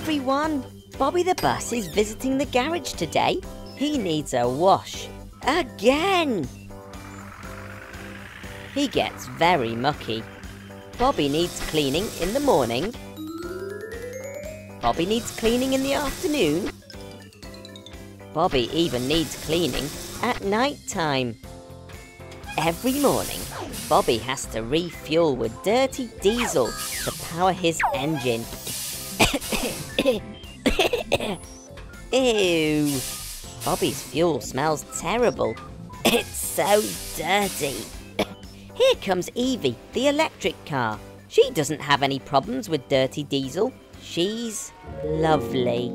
everyone! Bobby the bus is visiting the garage today. He needs a wash. Again! He gets very mucky. Bobby needs cleaning in the morning. Bobby needs cleaning in the afternoon. Bobby even needs cleaning at night time. Every morning, Bobby has to refuel with dirty diesel to power his engine. Ew! Bobby's fuel smells terrible. It's so dirty. Here comes Evie, the electric car. She doesn't have any problems with dirty diesel. She's lovely.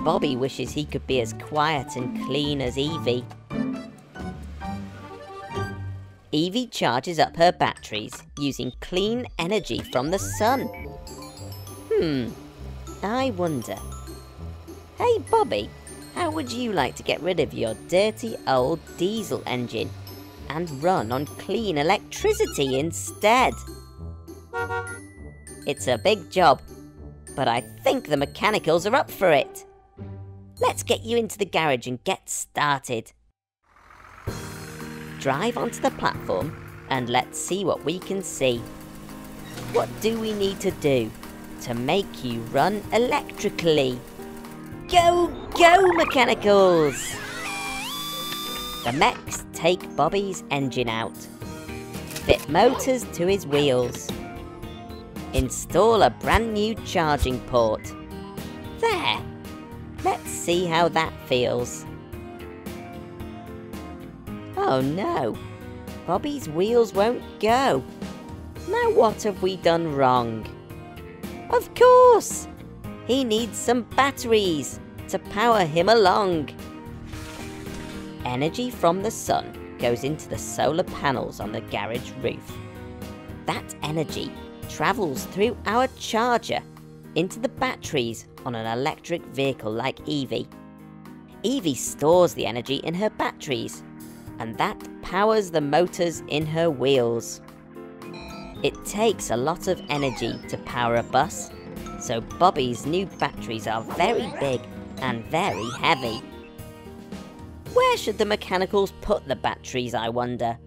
Bobby wishes he could be as quiet and clean as Evie. Evie charges up her batteries using clean energy from the sun. Hmm, I wonder. Hey Bobby, how would you like to get rid of your dirty old diesel engine and run on clean electricity instead? It's a big job, but I think the mechanicals are up for it. Let's get you into the garage and get started. Drive onto the platform and let's see what we can see. What do we need to do to make you run electrically? Go, go, mechanicals! The mechs take Bobby's engine out, fit motors to his wheels, install a brand new charging port. There! Let's see how that feels. Oh no, Bobby's wheels won't go. Now what have we done wrong? Of course! He needs some batteries to power him along. Energy from the sun goes into the solar panels on the garage roof. That energy travels through our charger into the batteries on an electric vehicle like Evie. Evie stores the energy in her batteries, and that powers the motors in her wheels. It takes a lot of energy to power a bus, so Bobby's new batteries are very big and very heavy. Where should the mechanicals put the batteries, I wonder?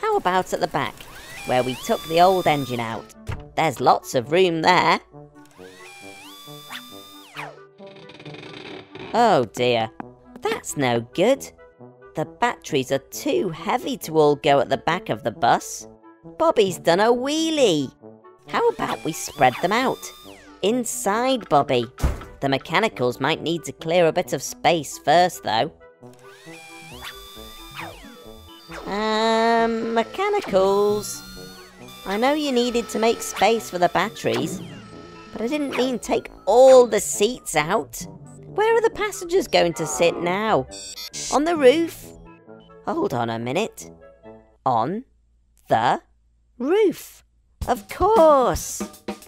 How about at the back, where we took the old engine out? There's lots of room there. Oh dear, that's no good. The batteries are too heavy to all go at the back of the bus. Bobby's done a wheelie. How about we spread them out? Inside Bobby. The mechanicals might need to clear a bit of space first, though. Um, mechanicals. I know you needed to make space for the batteries, but I didn't mean take all the seats out. Where are the passengers going to sit now? On the roof? Hold on a minute. On the roof. Of course.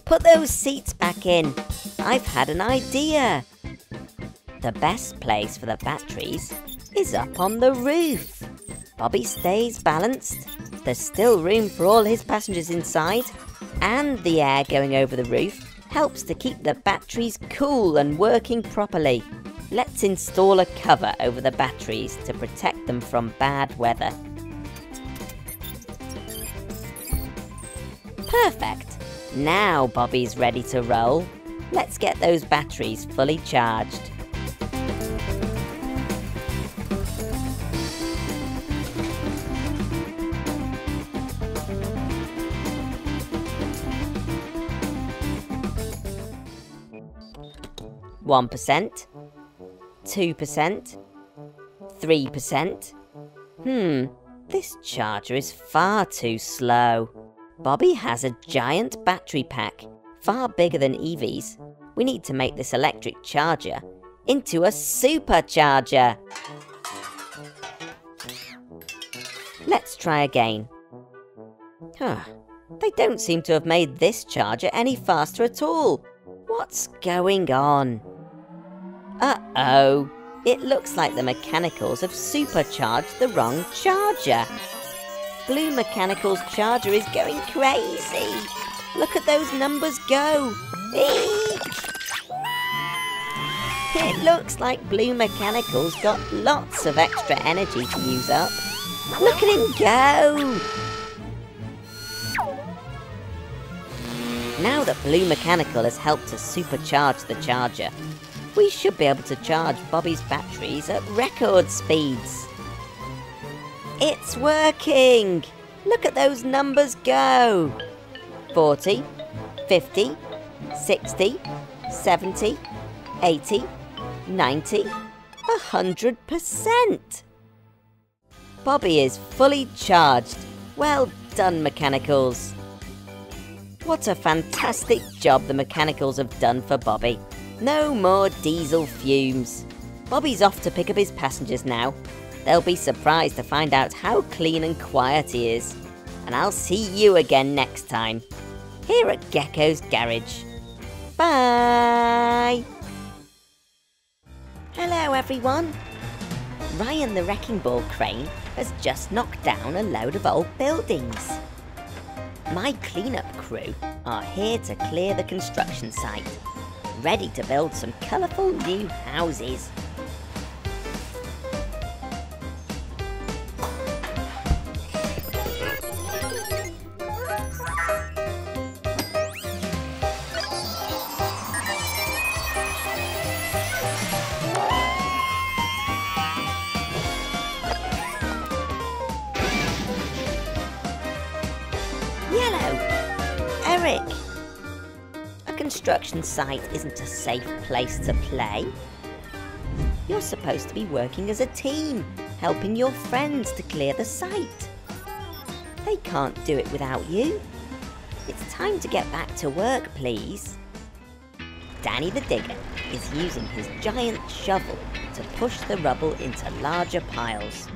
Put those seats back in. I've had an idea. The best place for the batteries is up on the roof. Bobby stays balanced. There's still room for all his passengers inside, and the air going over the roof helps to keep the batteries cool and working properly. Let's install a cover over the batteries to protect them from bad weather. Perfect! Now Bobby's ready to roll. Let's get those batteries fully charged. One percent, two percent, three percent. Hmm, this charger is far too slow. Bobby has a giant battery pack, far bigger than Evie's. We need to make this electric charger into a supercharger. Let's try again. Huh, they don't seem to have made this charger any faster at all. What's going on? Uh-oh. It looks like the mechanicals have supercharged the wrong charger. Blue Mechanical's charger is going crazy. Look at those numbers go! Eek! It looks like Blue Mechanical's got lots of extra energy to use up. Look at him go! Now that Blue Mechanical has helped to supercharge the charger, we should be able to charge Bobby's batteries at record speeds. It's working! Look at those numbers go! 40, 50, 60, 70, 80, 90, 100%! Bobby is fully charged. Well done, Mechanicals. What a fantastic job the Mechanicals have done for Bobby. No more diesel fumes. Bobby's off to pick up his passengers now. They'll be surprised to find out how clean and quiet he is. And I'll see you again next time, here at Gecko's Garage. Bye! Hello everyone! Ryan the Wrecking Ball crane has just knocked down a load of old buildings. My cleanup crew are here to clear the construction site, ready to build some colourful new houses. Construction site isn't a safe place to play. You're supposed to be working as a team, helping your friends to clear the site. They can't do it without you. It's time to get back to work, please. Danny the Digger is using his giant shovel to push the rubble into larger piles.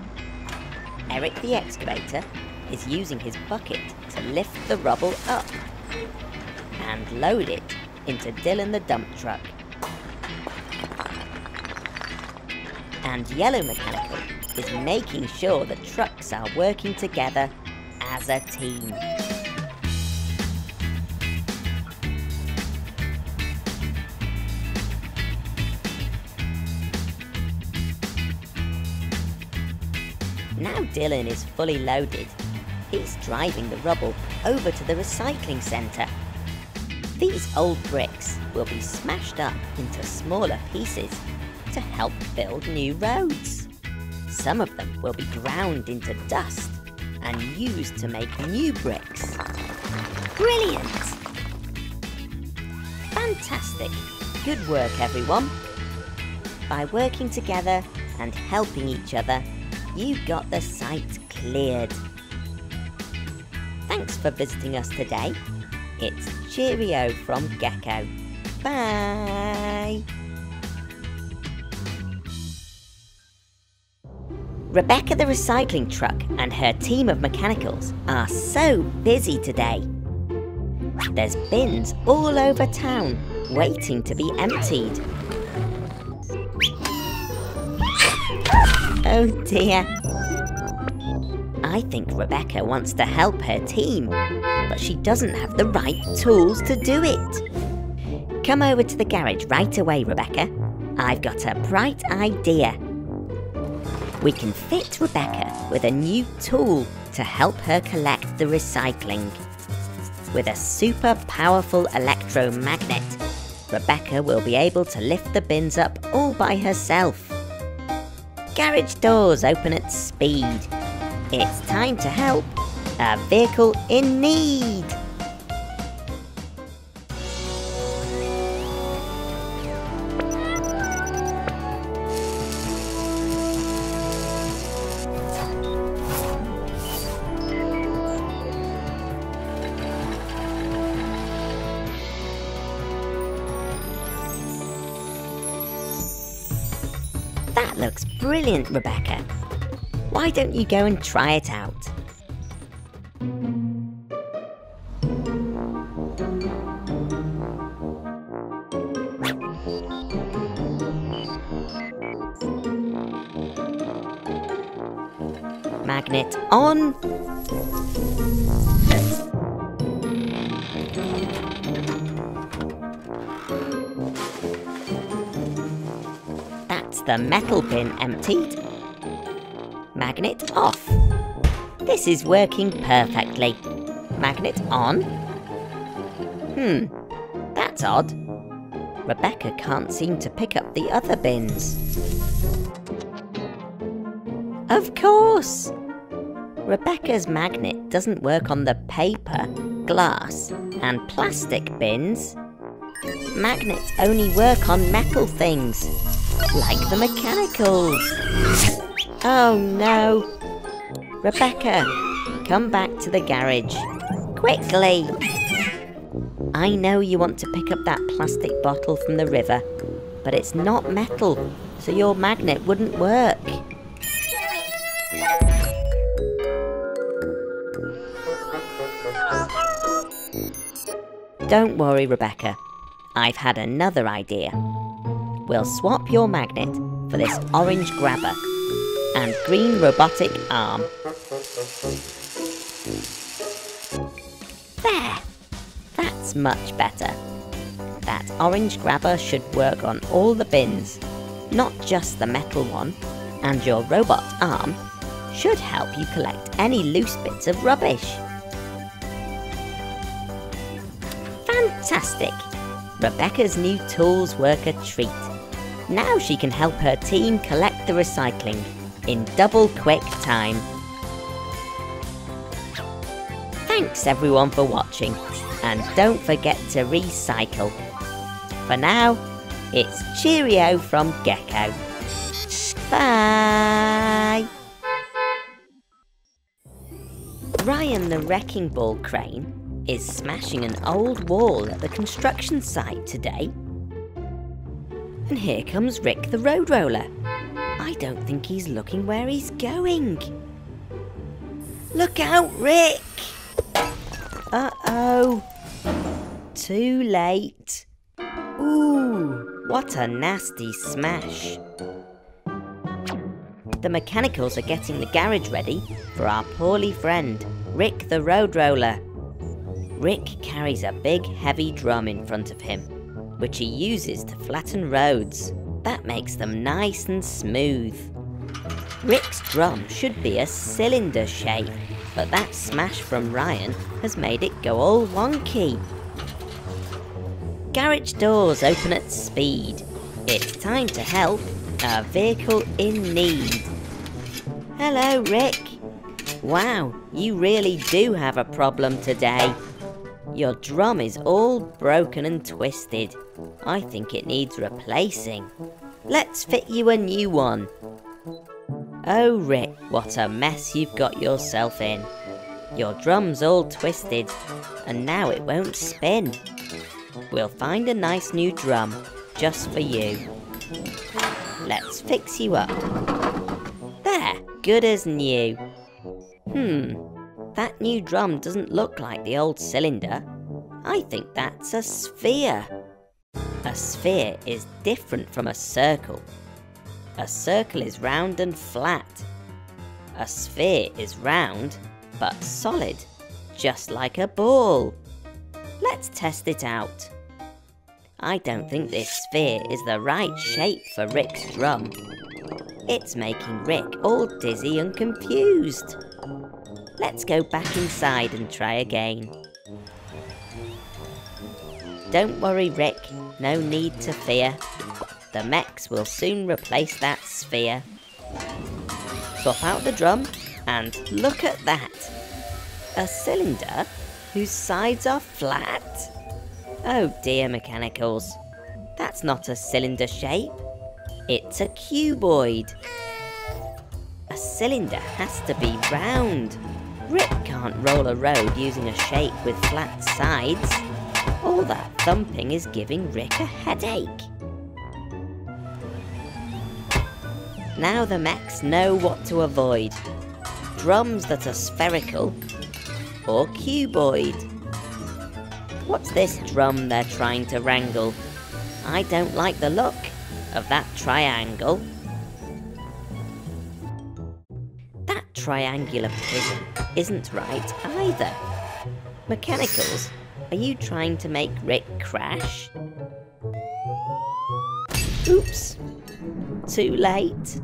Eric the Excavator is using his bucket to lift the rubble up and load it into Dylan the dump truck. And Yellow Mechanical is making sure the trucks are working together as a team. Now Dylan is fully loaded, he's driving the rubble over to the recycling centre. These old bricks will be smashed up into smaller pieces to help build new roads. Some of them will be ground into dust and used to make new bricks. Brilliant! Fantastic! Good work, everyone. By working together and helping each other, you got the site cleared. Thanks for visiting us today. It's Cheerio from Gecko. Bye! Rebecca the recycling truck and her team of mechanicals are so busy today. There's bins all over town waiting to be emptied. Oh dear. I think Rebecca wants to help her team, but she doesn't have the right tools to do it. Come over to the garage right away, Rebecca. I've got a bright idea. We can fit Rebecca with a new tool to help her collect the recycling. With a super powerful electromagnet, Rebecca will be able to lift the bins up all by herself. Garage doors open at speed. It's time to help a vehicle in need. That looks brilliant, Rebecca. Why don't you go and try it out? On. That's the metal bin emptied. Magnet off. This is working perfectly. Magnet on. Hmm, that's odd. Rebecca can't seem to pick up the other bins. Of course! Rebecca's magnet doesn't work on the paper, glass, and plastic bins. Magnets only work on metal things, like the mechanicals. Oh no! Rebecca, come back to the garage. Quickly! I know you want to pick up that plastic bottle from the river, but it's not metal, so your magnet wouldn't work. Don't worry, Rebecca. I've had another idea. We'll swap your magnet for this orange grabber and green robotic arm. There! That's much better. That orange grabber should work on all the bins, not just the metal one, and your robot arm should help you collect any loose bits of rubbish. Fantastic! Rebecca's new tools work a treat. Now she can help her team collect the recycling in double quick time. Thanks everyone for watching and don't forget to recycle. For now, it's cheerio from Gecko. Bye! Ryan the Wrecking Ball crane is smashing an old wall at the construction site today. And here comes Rick the Road Roller. I don't think he's looking where he's going. Look out, Rick! Uh-oh. Too late. Ooh, what a nasty smash. The mechanicals are getting the garage ready for our poorly friend, Rick the Road Roller. Rick carries a big heavy drum in front of him, which he uses to flatten roads. That makes them nice and smooth. Rick's drum should be a cylinder shape, but that smash from Ryan has made it go all wonky. Garage doors open at speed. It's time to help a vehicle in need. Hello, Rick. Wow, you really do have a problem today. Your drum is all broken and twisted. I think it needs replacing. Let's fit you a new one. Oh Rick, what a mess you've got yourself in. Your drum's all twisted, and now it won't spin. We'll find a nice new drum, just for you. Let's fix you up. There, good as new. Hmm, that new drum doesn't look like the old cylinder. I think that's a sphere. A sphere is different from a circle. A circle is round and flat. A sphere is round but solid, just like a ball. Let's test it out. I don't think this sphere is the right shape for Rick's drum. It's making Rick all dizzy and confused. Let's go back inside and try again. Don't worry, Rick. No need to fear. The mechs will soon replace that sphere. Swap out the drum and look at that. A cylinder whose sides are flat? Oh dear, mechanicals. That's not a cylinder shape. It's a cuboid. A cylinder has to be round. Rick can't roll a road using a shape with flat sides. All that thumping is giving Rick a headache. Now the mechs know what to avoid. Drums that are spherical or cuboid. What's this drum they're trying to wrangle? I don't like the look of that triangle. Triangular prism isn't right either. Mechanicals, Are you trying to make Rick crash? Oops. Too late.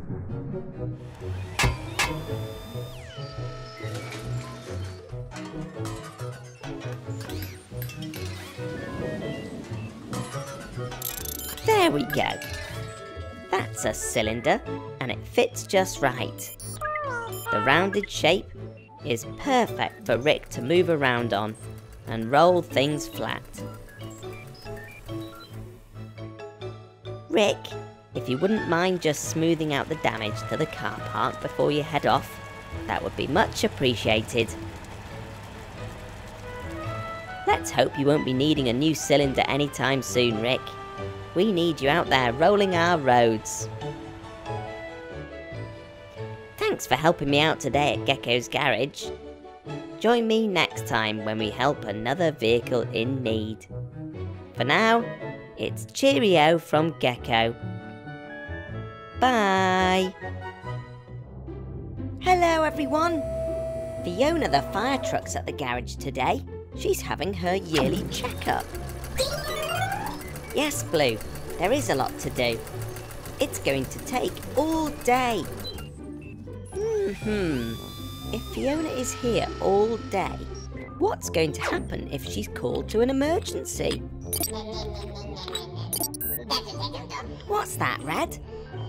There we go. That's a cylinder, and it fits just right. The rounded shape is perfect for Rick to move around on and roll things flat. Rick, if you wouldn't mind just smoothing out the damage to the car park before you head off, that would be much appreciated. Let's hope you won't be needing a new cylinder anytime soon, Rick. We need you out there rolling our roads. Thanks for helping me out today at Gecko's Garage. Join me next time when we help another vehicle in need. For now, it's cheerio from Gecko. Bye. Hello, everyone. Fiona the fire truck's at the garage today. She's having her yearly checkup. Yes, Blue, there is a lot to do. It's going to take all day. Hmm. If Fiona is here all day, what's going to happen if she's called to an emergency? What's that, Red?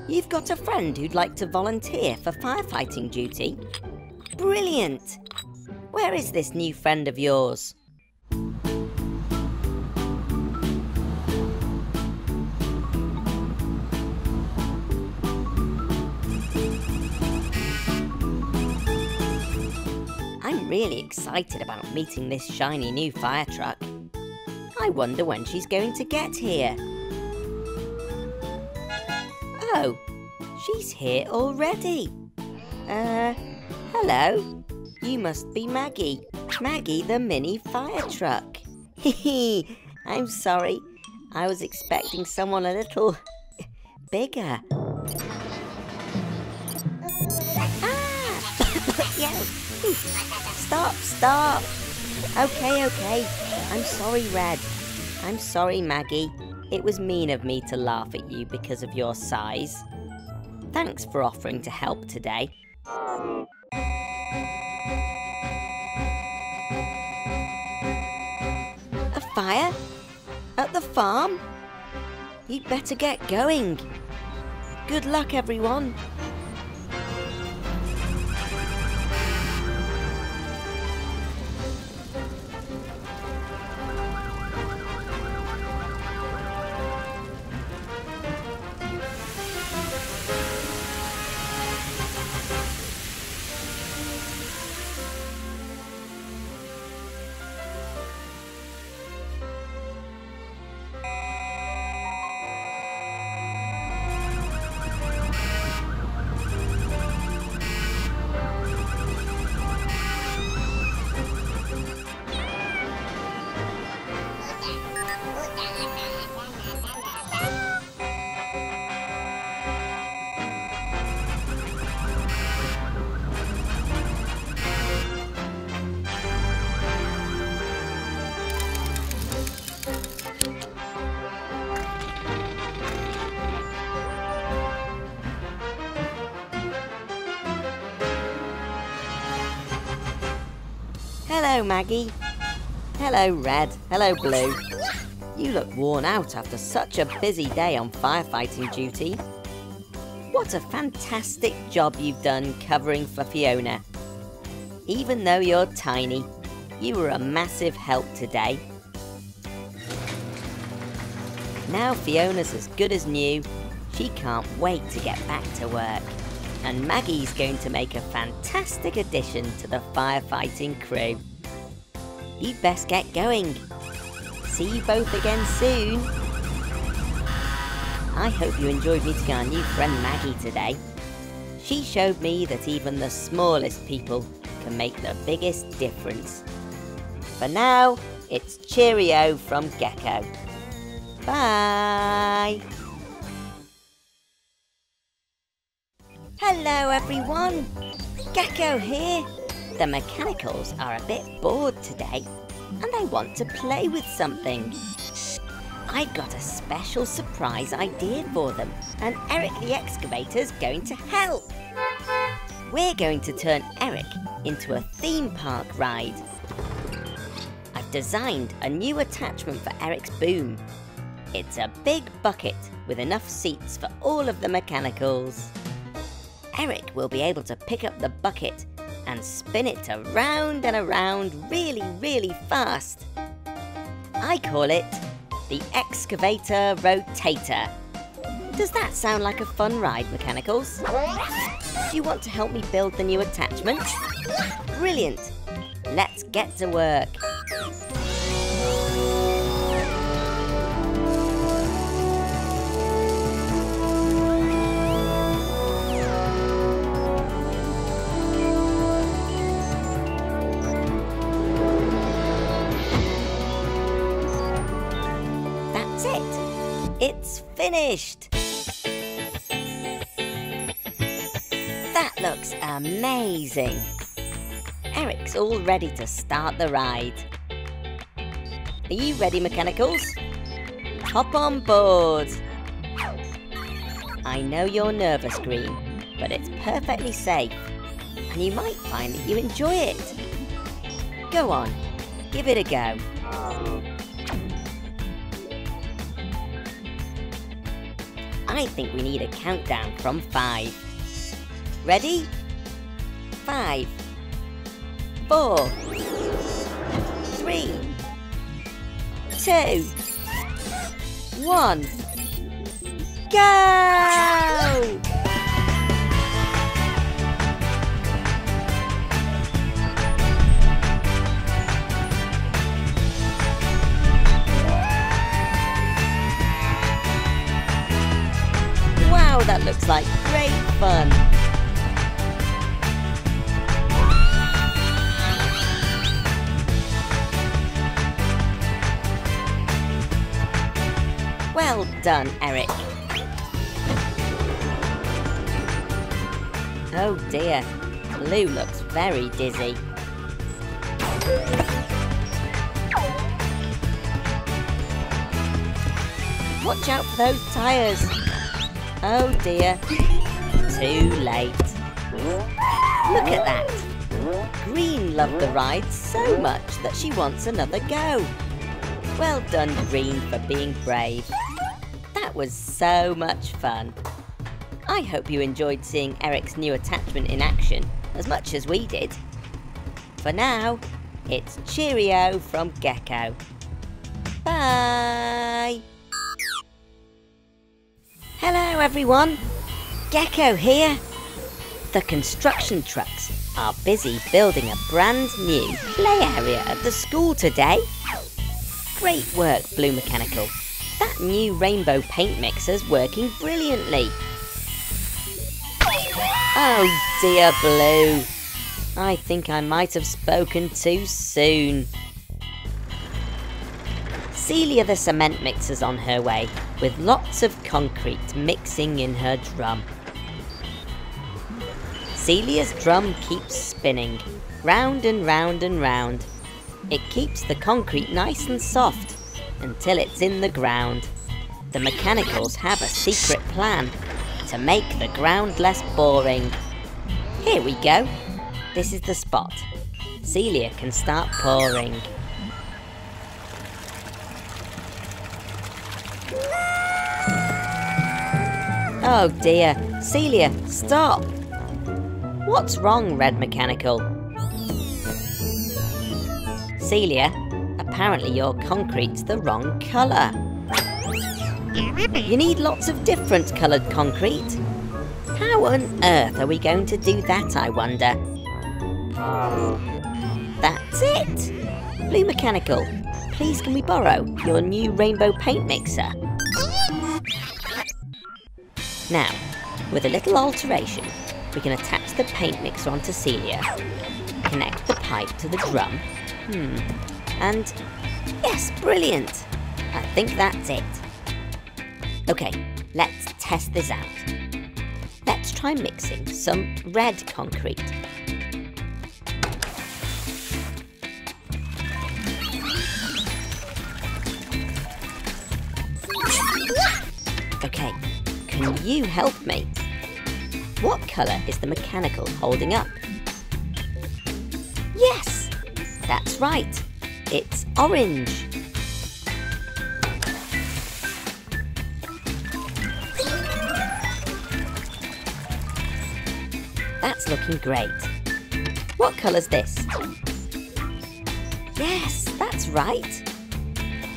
You've got a friend who'd like to volunteer for firefighting duty? Brilliant! Where is this new friend of yours? Really excited about meeting this shiny new fire truck. I wonder when she's going to get here. Oh, she's here already. Uh, hello. You must be Maggie. Maggie the mini fire truck. Hee I'm sorry. I was expecting someone a little bigger. Stop. Okay, okay. I'm sorry, Red. I'm sorry, Maggie. It was mean of me to laugh at you because of your size. Thanks for offering to help today. A fire? At the farm? You'd better get going. Good luck, everyone. Maggie. Hello, Red. Hello, Blue. You look worn out after such a busy day on firefighting duty. What a fantastic job you've done covering for Fiona. Even though you're tiny, you were a massive help today. Now Fiona's as good as new, she can't wait to get back to work. And Maggie's going to make a fantastic addition to the firefighting crew. You'd best get going. See you both again soon. I hope you enjoyed meeting our new friend Maggie today. She showed me that even the smallest people can make the biggest difference. For now, it's cheerio from Gecko. Bye! Hello everyone! Gecko here! The mechanicals are a bit bored today. and they want to play with something. I've got a special surprise idea for them, and Eric the Excavator's going to help. We're going to turn Eric into a theme park ride. I've designed a new attachment for Eric's boom. It's a big bucket with enough seats for all of the mechanicals. Eric will be able to pick up the bucket and spin it around and around really, really fast. I call it the Excavator Rotator. Does that sound like a fun ride, Mechanicals? Do you want to help me build the new attachment? Brilliant! Let's get to work. It's finished. That looks amazing. Eric's all ready to start the ride. Are you ready, Mechanicals? Hop on board. I know you're nervous, Green, but it's perfectly safe, and you might find that you enjoy it. Go on, give it a go. I think we need a countdown from five. Ready? Five, four, three, two, one, go! Wow, that looks like great fun. Well done, Eric. Oh dear, Blue looks very dizzy. Watch out for those tyres. Oh dear, too late. Look at that. Green loved the ride so much that she wants another go. Well done, Green, for being brave. That was so much fun. I hope you enjoyed seeing Eric's new attachment in action as much as we did. For now, it's cheerio from Gecko. Bye! Hello everyone! Gecko here! The construction trucks are busy building a brand new play area at the school today. Great work, Blue Mechanical. That new rainbow paint mixer's working brilliantly. Oh dear, Blue. I think I might have spoken too soon. Celia the cement mixer's on her way, with lots of concrete mixing in her drum. Celia's drum keeps spinning, round and round and round. It keeps the concrete nice and soft until it's in the ground. The mechanicals have a secret plan to make the ground less boring. Here we go. This is the spot. Celia can start pouring. Oh dear. Celia, stop. What's wrong, Red Mechanical? Celia, apparently your concrete's the wrong colour. You need lots of different coloured concrete. How on earth are we going to do that, I wonder? Um. That's it! Blue Mechanical, please can we borrow your new rainbow paint mixer? Now, with a little alteration, we can attach the paint mixer onto Celia, connect the pipe to the drum, hmm, and yes, brilliant! I think that's it. Okay, let's test this out. Let's try mixing some red concrete. You help me. What colour is the mechanical holding up? Yes, that's right. It's orange. That's looking great. What colour's this? Yes, that's right.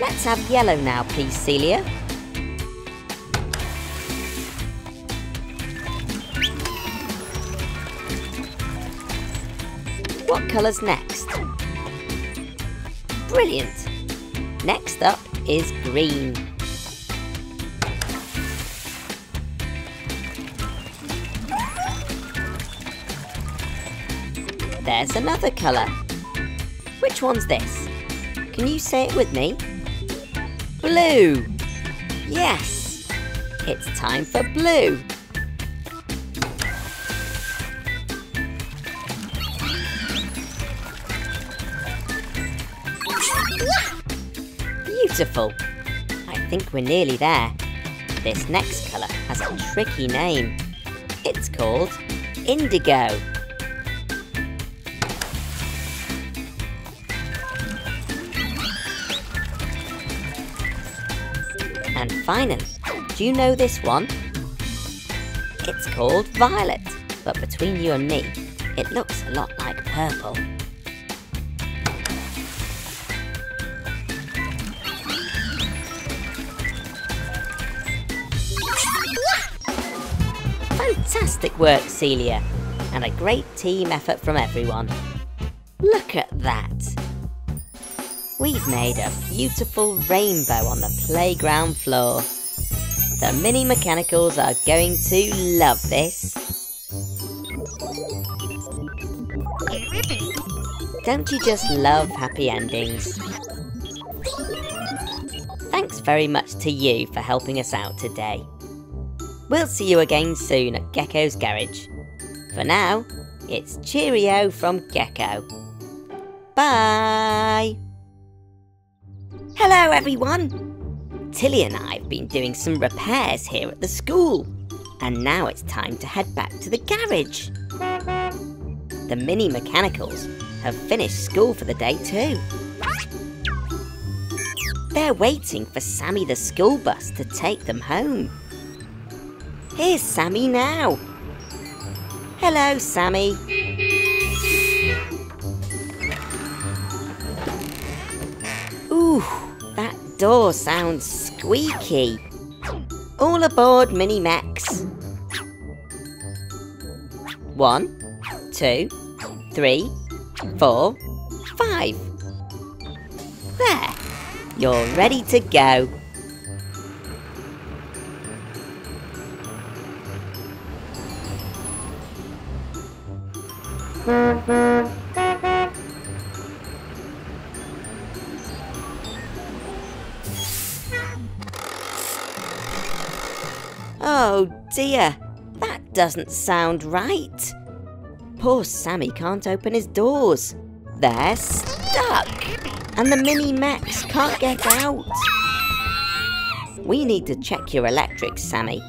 Let's have yellow now, please, Celia. Colour's next? Brilliant! Next up is green. There's another colour. Which one's this? Can you say it with me? Blue! Yes! It's time for blue. Beautiful. I think we're nearly there. This next colour has a tricky name. It's called indigo. And finally, do you know this one? It's called violet, but between you and me, it looks a lot like purple. Fantastic work, Celia, and a great team effort from everyone. Look at that! We've made a beautiful rainbow on the playground floor. The mini mechanicals are going to love this. Don't you just love happy endings? Thanks very much to you for helping us out today. We'll see you again soon at Gecko's Garage. For now, it's cheerio from Gecko. Bye! Hello everyone! Tilly and I have been doing some repairs here at the school, and now it's time to head back to the garage. The mini mechanicals have finished school for the day too. They're waiting for Sammy the school bus to take them home. Here's Sammy now. Hello, Sammy. Ooh, that door sounds squeaky. All aboard Mini Mechs. One, two, three, four, five. There, you're ready to go. Oh dear, that doesn't sound right. Poor Sammy can't open his doors. They're stuck. And the Mini Mechs can't get out. We need to check your electrics, Sammy.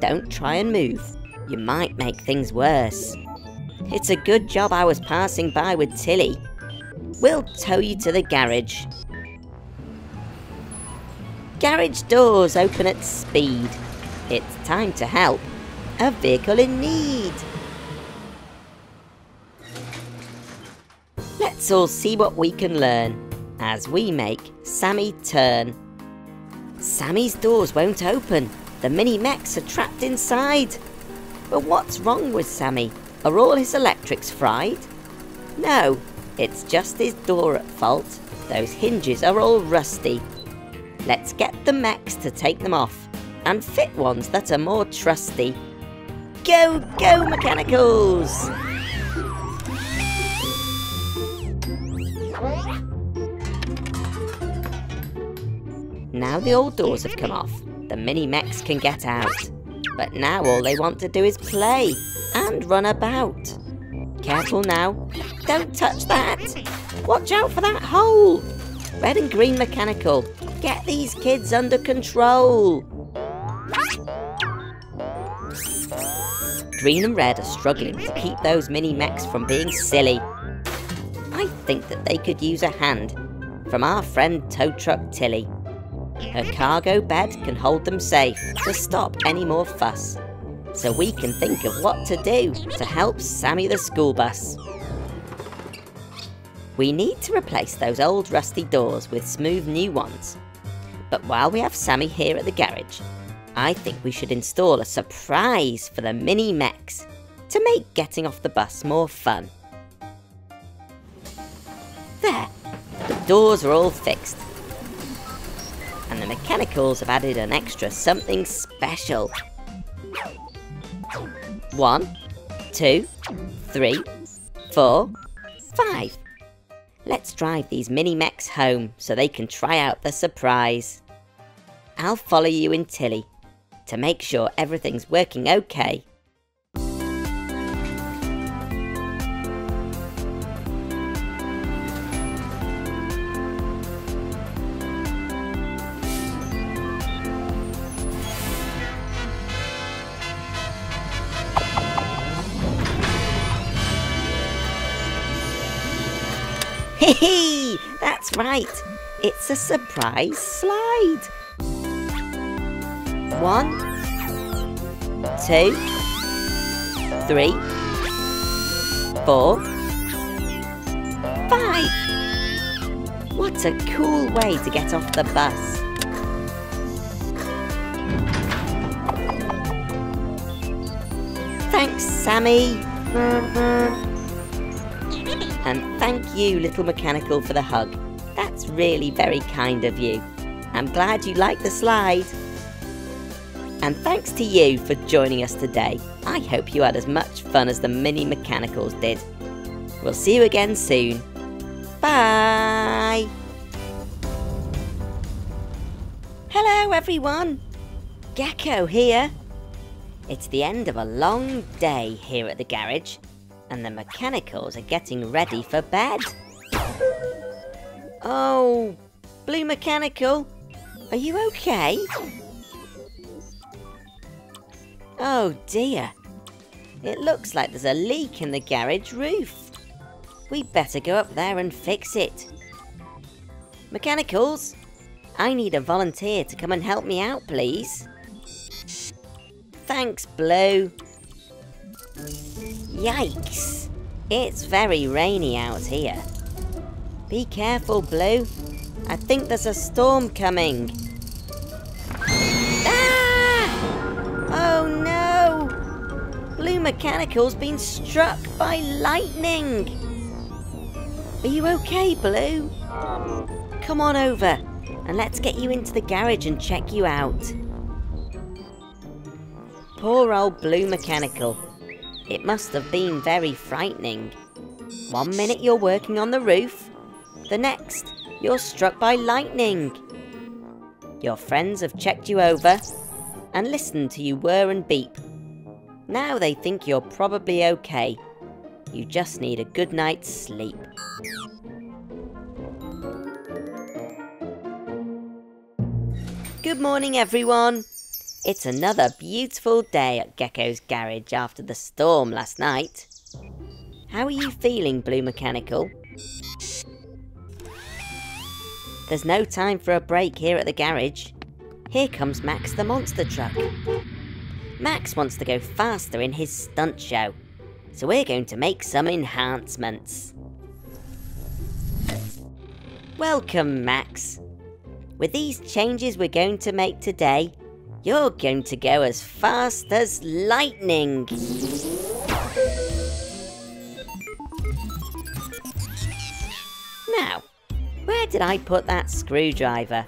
Don't try and move. You might make things worse. It's a good job I was passing by with Tilly. We'll tow you to the garage. Garage doors open at speed. It's time to help a vehicle in need. Let's all see what we can learn as we make Sammy turn. Sammy's doors won't open. The mini mechs are trapped inside. But what's wrong with Sammy? Are all his electrics fried? No, it's just his door at fault. Those hinges are all rusty. Let's get the mechs to take them off and fit ones that are more trusty. Go, go, mechanicals! Now the old doors have come off, the mini mechs can get out. But now all they want to do is play and run about. Careful now, don't touch that! Watch out for that hole! Red and green mechanical, get these kids under control! Green and Red are struggling to keep those mini mechs from being silly. I think that they could use a hand from our friend Tow Truck Tilly. Her cargo bed can hold them safe to stop any more fuss. So we can think of what to do to help Sammy the school bus. We need to replace those old rusty doors with smooth new ones. But while we have Sammy here at the garage, I think we should install a surprise for the mini mechs to make getting off the bus more fun. There, the doors are all fixed. The mechanicals have added an extra something special. One, two, three, four, five. Let's drive these mini mechs home so they can try out the surprise. I'll follow you in Tilly to make sure everything's working okay. Right! It's a surprise slide! One, two, three, four, five! What a cool way to get off the bus! Thanks, Sammy! And thank you, Little Mechanical, for the hug. That's really very kind of you. I'm glad you liked the slide. And thanks to you for joining us today. I hope you had as much fun as the mini mechanicals did. We'll see you again soon. Bye! Hello everyone! Gecko here. It's the end of a long day here at the garage and the mechanicals are getting ready for bed. Oh, Blue Mechanical, are you okay? Oh dear, it looks like there's a leak in the garage roof. We better go up there and fix it. Mechanicals, I need a volunteer to come and help me out, please. Thanks, Blue. Yikes! It's very rainy out here. Be careful, Blue. I think there's a storm coming. Ah! Oh no! Blue Mechanical's been struck by lightning! Are you okay, Blue? Come on over and let's get you into the garage and check you out. Poor old Blue Mechanical. It must have been very frightening. One minute you're working on the roof, the next you're struck by lightning. Your friends have checked you over and listened to you whir and beep. Now they think you're probably okay. You just need a good night's sleep. Good morning everyone. It's another beautiful day at Gecko's garage after the storm last night. How are you feeling, Blue Mechanical? There's no time for a break here at the garage. Here comes Max the monster truck. Max wants to go faster in his stunt show, so we're going to make some enhancements. Welcome, Max. With these changes we're going to make today, you're going to go as fast as lightning. Now, where did I put that screwdriver?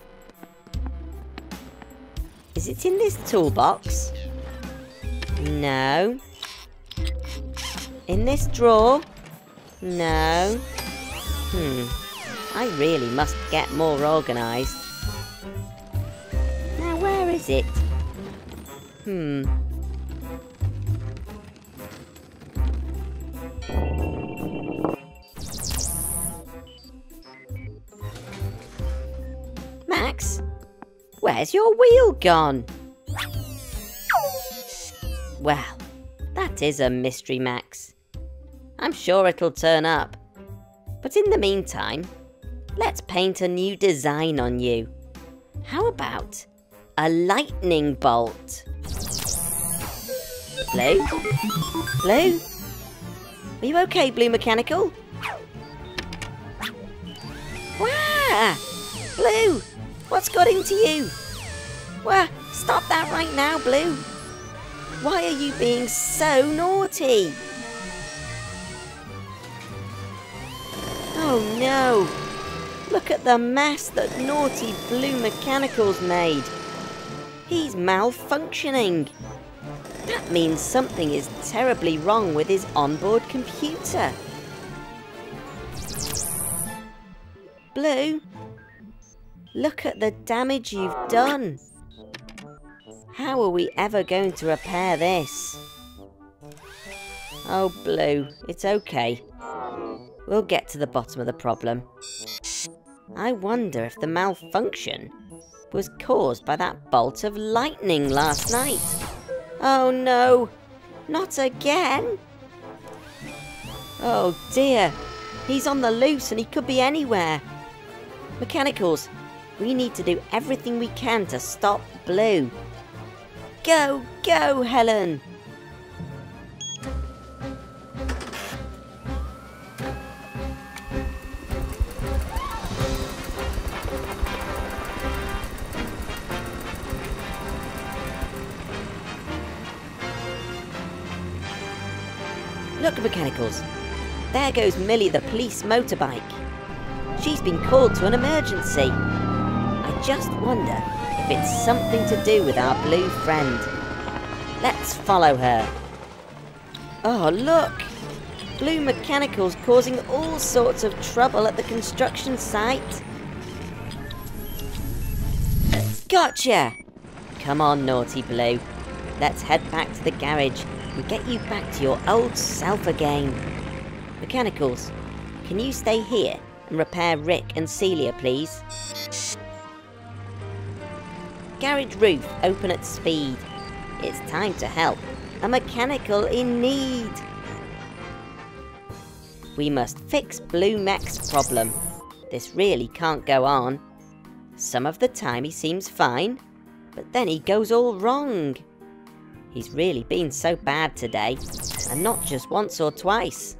Is it in this toolbox? No. In this drawer? No. Hmm. I really must get more organised. Now where is it? Hmm. Where's your wheel gone? Well, that is a mystery, Max. I'm sure it'll turn up. But in the meantime, let's paint a new design on you. How about a lightning bolt? Blue? Blue? Are you okay, Blue Mechanical? Wah! Blue! What's got into you? Wah! Stop that right now, Blue! Why are you being so naughty? Oh no! Look at the mess that naughty Blue Mechanical's made. He's malfunctioning. That means something is terribly wrong with his onboard computer. Blue, look at the damage you've done. How are we ever going to repair this? Oh, Blue, it's okay. We'll get to the bottom of the problem. I wonder if the malfunction was caused by that bolt of lightning last night. Oh no, not again. Oh dear, he's on the loose and he could be anywhere. Mechanicals, we need to do everything we can to stop Blue. Go, go, Helen! Look, Mechanicals. There goes Millie the police motorbike. She's been called to an emergency. Just wonder if it's something to do with our blue friend. Let's follow her. Oh, look! Blue Mechanicals causing all sorts of trouble at the construction site. Gotcha! Come on, naughty Blue. Let's head back to the garage and get you back to your old self again. Mechanicals, can you stay here and repair Rick and Celia, please? Garage roof open at speed. It's time to help a mechanical in need. We must fix Blue Mech's problem. This really can't go on. Some of the time he seems fine, but then he goes all wrong. He's really been so bad today, and not just once or twice.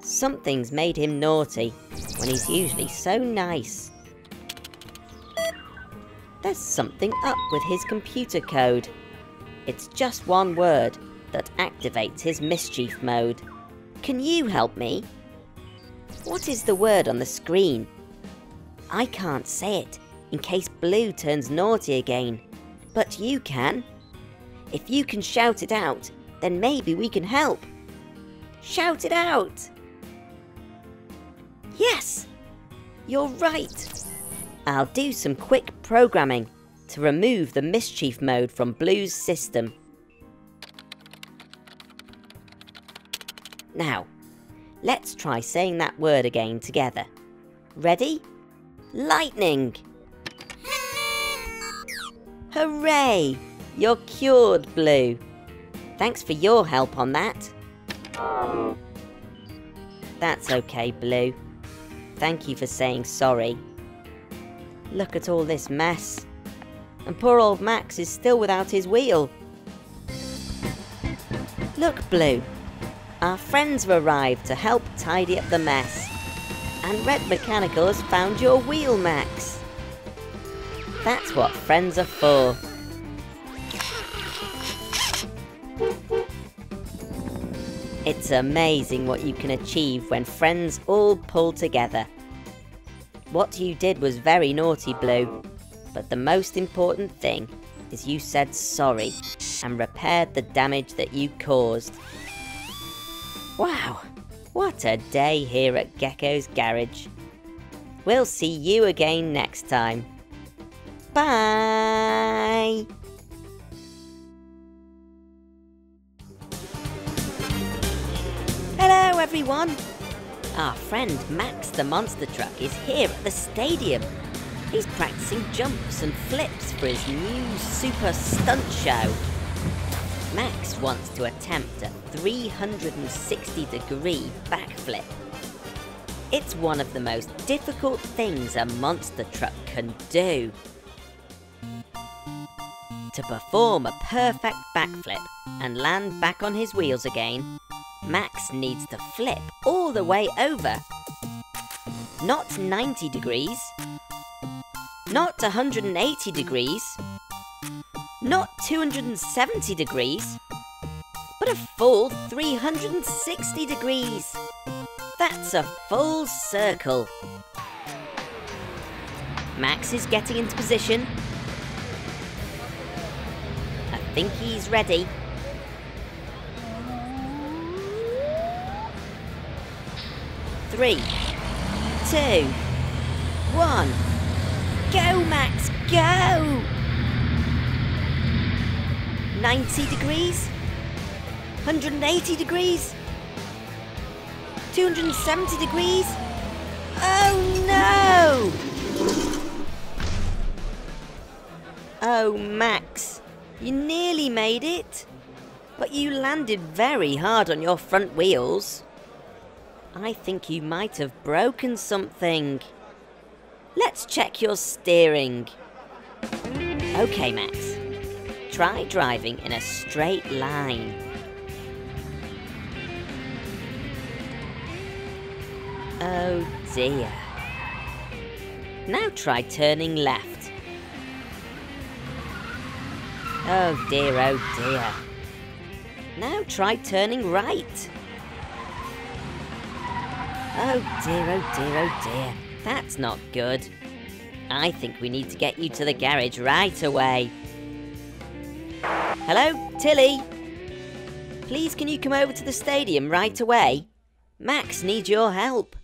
Something's made him naughty, when he's usually so nice. There's something up with his computer code. It's just one word that activates his mischief mode. Can you help me? What is the word on the screen? I can't say it, in case Blue turns naughty again. But you can. If you can shout it out, then maybe we can help. Shout it out! Yes! You're right! I'll do some quick programming to remove the mischief mode from Blue's system. Now, let's try saying that word again together. Ready? Lightning! Hooray! You're cured, Blue. Thanks for your help on that. That's okay, Blue. Thank you for saying sorry. Look at all this mess. And poor old Max is still without his wheel. Look, Blue. Our friends have arrived to help tidy up the mess. And Red Mechanical has found your wheel, Max. That's what friends are for. It's amazing what you can achieve when friends all pull together. What you did was very naughty, Blue, but the most important thing is you said sorry and repaired the damage that you caused. Wow, what a day here at Gecko's Garage. We'll see you again next time. Bye! Hello everyone! Our friend Max the Monster Truck is here at the stadium. He's practicing jumps and flips for his new super stunt show. Max wants to attempt a 360 degree backflip. It's one of the most difficult things a monster truck can do. To perform a perfect backflip and land back on his wheels again, Max needs to flip all the way over. Not 90 degrees, not 180 degrees, not 270 degrees, but a full 360 degrees. That's a full circle. Max is getting into position. I think he's ready. Three, two, one. Go, Max, go! 90 degrees? 180 degrees? 270 degrees? Oh no! Oh, Max, you nearly made it. But you landed very hard on your front wheels. I think you might have broken something. Let's check your steering. Okay, Max. Try driving in a straight line. Oh dear. Now try turning left. Oh dear, oh dear. Now try turning right. Oh dear, oh dear, oh dear. That's not good. I think we need to get you to the garage right away. Hello, Tilly? Please can you come over to the stadium right away? Max needs your help.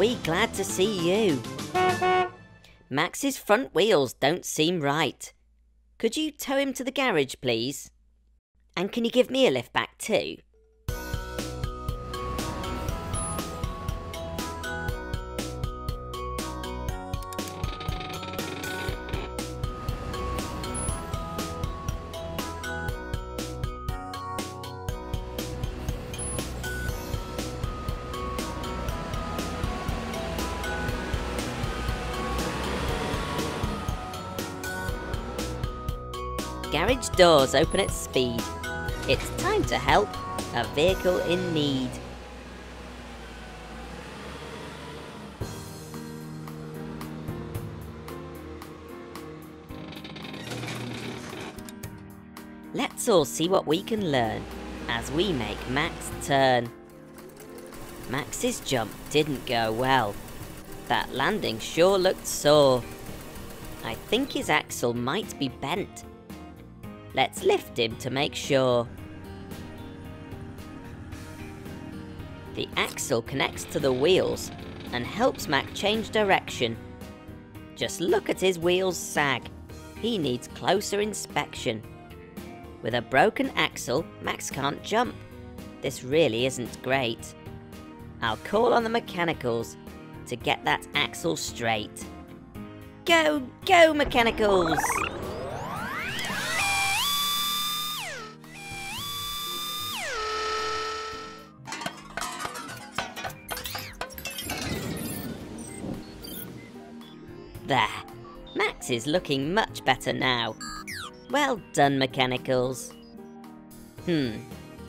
We glad to see you? Max's front wheels don't seem right. Could you tow him to the garage, please? And can you give me a lift back too? Doors open at speed. It's time to help a vehicle in need. Let's all see what we can learn as we make Max turn. Max's jump didn't go well. That landing sure looked sore. I think his axle might be bent. Let's lift him to make sure. The axle connects to the wheels and helps Max change direction. Just look at his wheels sag. He needs closer inspection. With a broken axle, Max can't jump. This really isn't great. I'll call on the mechanicals to get that axle straight. Go, go mechanicals! There. Max is looking much better now. Well done, Mechanicals. Hmm.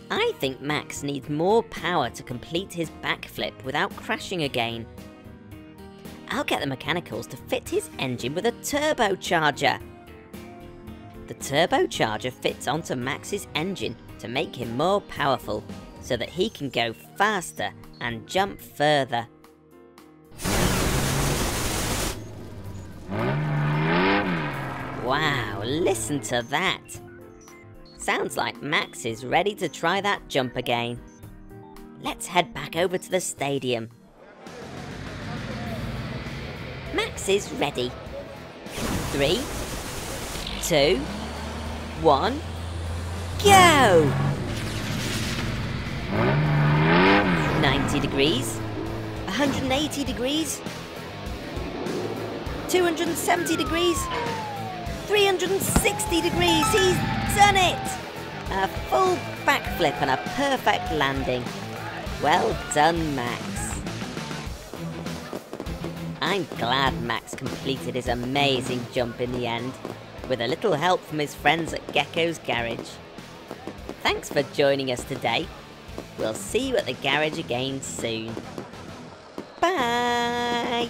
I think Max needs more power to complete his backflip without crashing again. I'll get the Mechanicals to fit his engine with a turbocharger. The turbocharger fits onto Max's engine to make him more powerful so that he can go faster and jump further. Listen to that. Sounds like Max is ready to try that jump again. Let's head back over to the stadium. Max is ready. Three, two, one, go! 90 degrees, 180 degrees, 270 degrees, 360 degrees. He's done it! A full backflip and a perfect landing. Well done, Max. I'm glad Max completed his amazing jump in the end, with a little help from his friends at Gecko's Garage. Thanks for joining us today. We'll see you at the garage again soon. Bye!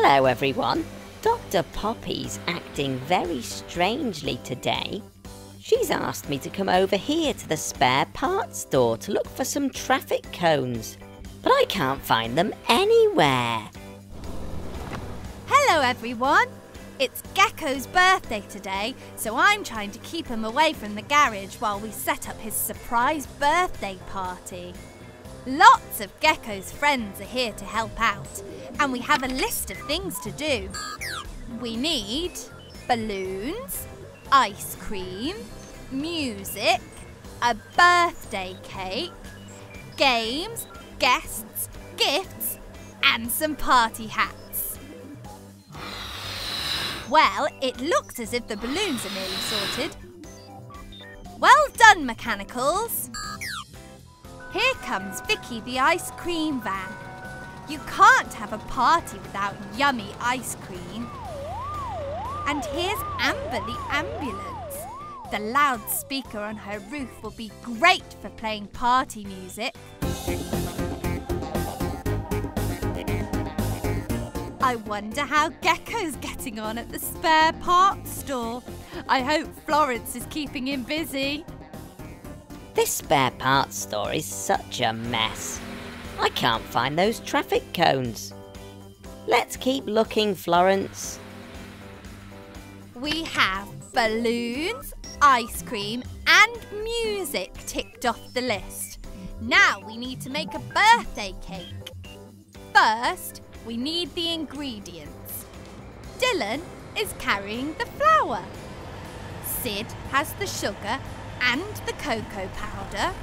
Hello everyone. Dr. Poppy's acting very strangely today. She's asked me to come over here to the spare parts store to look for some traffic cones, but I can't find them anywhere. Hello, everyone. It's Gecko's birthday today, so I'm trying to keep him away from the garage while we set up his surprise birthday party. Lots of Gecko's friends are here to help out, and we have a list of things to do. We need balloons, ice cream, music, a birthday cake, games, guests, gifts, and some party hats. Well, it looks as if the balloons are nearly sorted. Well done, Mechanicals! Here comes Vicky the ice cream van. You can't have a party without yummy ice cream. And here's Amber the ambulance. The loudspeaker on her roof will be great for playing party music. I wonder how Gecko's getting on at the spare parts store. I hope Florence is keeping him busy. This spare parts store is such a mess. I can't find those traffic cones. Let's keep looking, Florence. We have balloons, ice cream, and music ticked off the list. Now we need to make a birthday cake. First, we need the ingredients. Dylan is carrying the flour. Sid has the sugar and the cocoa powder.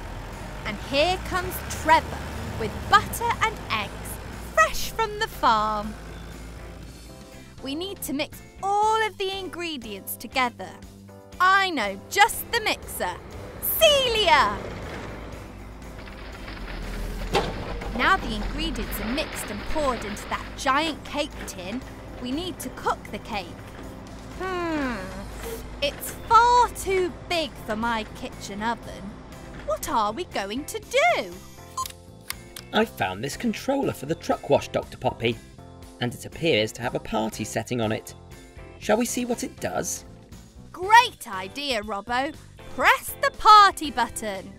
And here comes Trevor with butter and eggs, fresh from the farm. We need to mix all of the ingredients together. I know just the mixer. Celia! Now the ingredients are mixed and poured into that giant cake tin, we need to cook the cake. Hmm, it's far too big for my kitchen oven. What are we going to do? I found this controller for the truck wash, Dr. Poppy, and it appears to have a party setting on it. Shall we see what it does? Great idea, Robbo. Press the party button.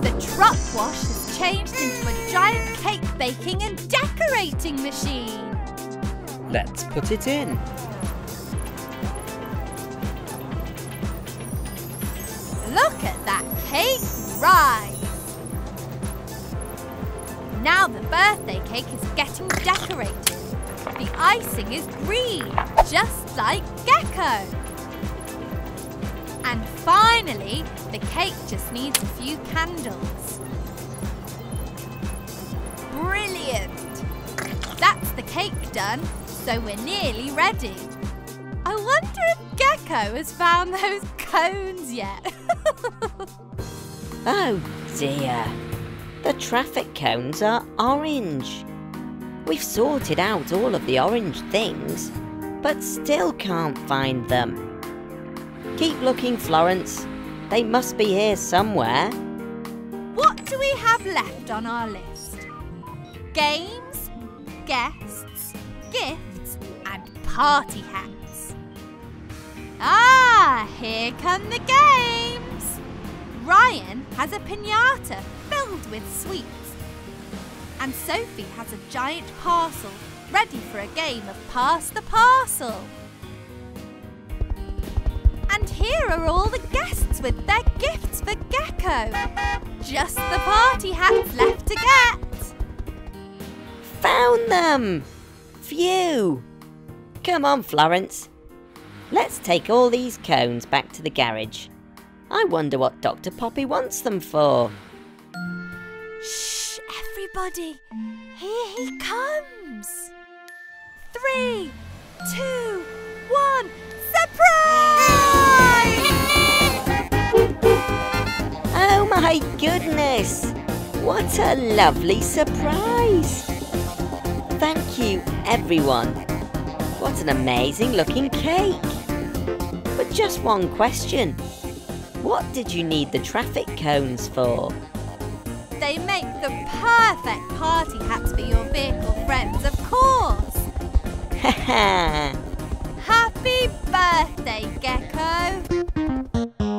The truck wash changed into a giant cake baking and decorating machine. Let's put it in. Look at that cake rise. Now the birthday cake is getting decorated. The icing is green, just like Gecko. And finally, the cake just needs a few candles. Brilliant! That's the cake done, so we're nearly ready. I wonder if Gecko has found those cones yet. Oh dear. The traffic cones are orange. We've sorted out all of the orange things, but still can't find them. Keep looking, Florence. They must be here somewhere. What do we have left on our list? Games, guests, gifts, and party hats. Ah, here come the games. Ryan has a pinata filled with sweets. And Sophie has a giant parcel ready for a game of Pass the Parcel. And here are all the guests with their gifts for Gecko. Just the party hats left to get. Found them! Phew! Come on, Florence. Let's take all these cones back to the garage. I wonder what Dr. Poppy wants them for. Shh, everybody. Here he comes. Three, two, one. Surprise! Oh my goodness! What a lovely surprise! Thank you, everyone. What an amazing looking cake! But just one question. What did you need the traffic cones for? They make the perfect party hats for your vehicle friends, of course. Haha! Happy birthday, Gecko!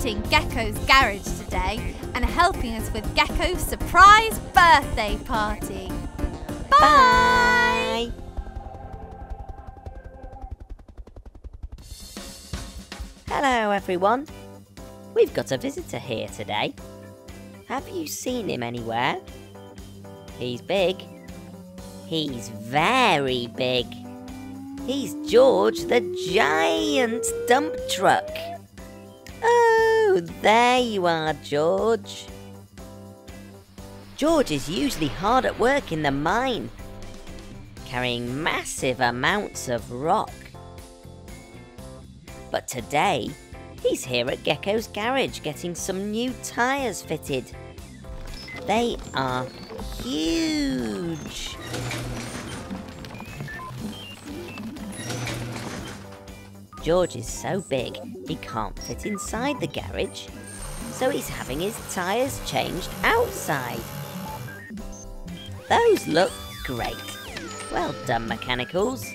Visiting Gecko's garage today and helping us with Gecko's surprise birthday party. Bye! Bye! Hello, everyone. We've got a visitor here today. Have you seen him anywhere? He's big. He's very big. He's George the giant dump truck. Oh, there you are, George. George is usually hard at work in the mine, carrying massive amounts of rock. But today, he's here at Gecko's garage getting some new tyres fitted. They are huge. George is so big he can't fit inside the garage, so he's having his tyres changed outside. Those look great. Well done, Mechanicals.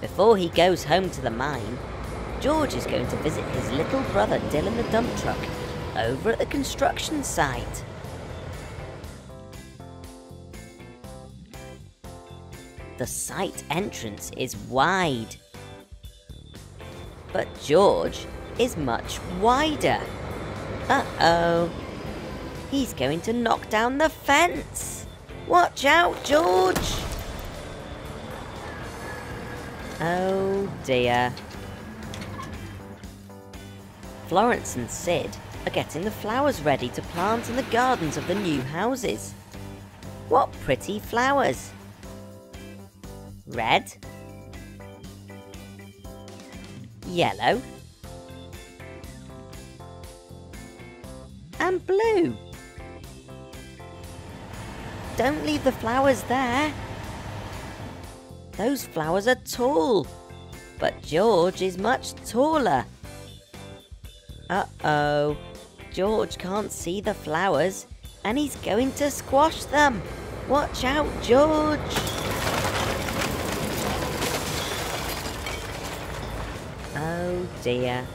Before he goes home to the mine, George is going to visit his little brother Dylan the dump truck over at the construction site. The site entrance is wide, but George is much wider. Uh oh. He's going to knock down the fence. Watch out, George! Oh dear. Florence and Sid are getting the flowers ready to plant in the gardens of the new houses. What pretty flowers! Red, yellow, and blue. Don't leave the flowers there. Those flowers are tall, but George is much taller. Uh-oh, George can't see the flowers and he's going to squash them. Watch out, George! Dear.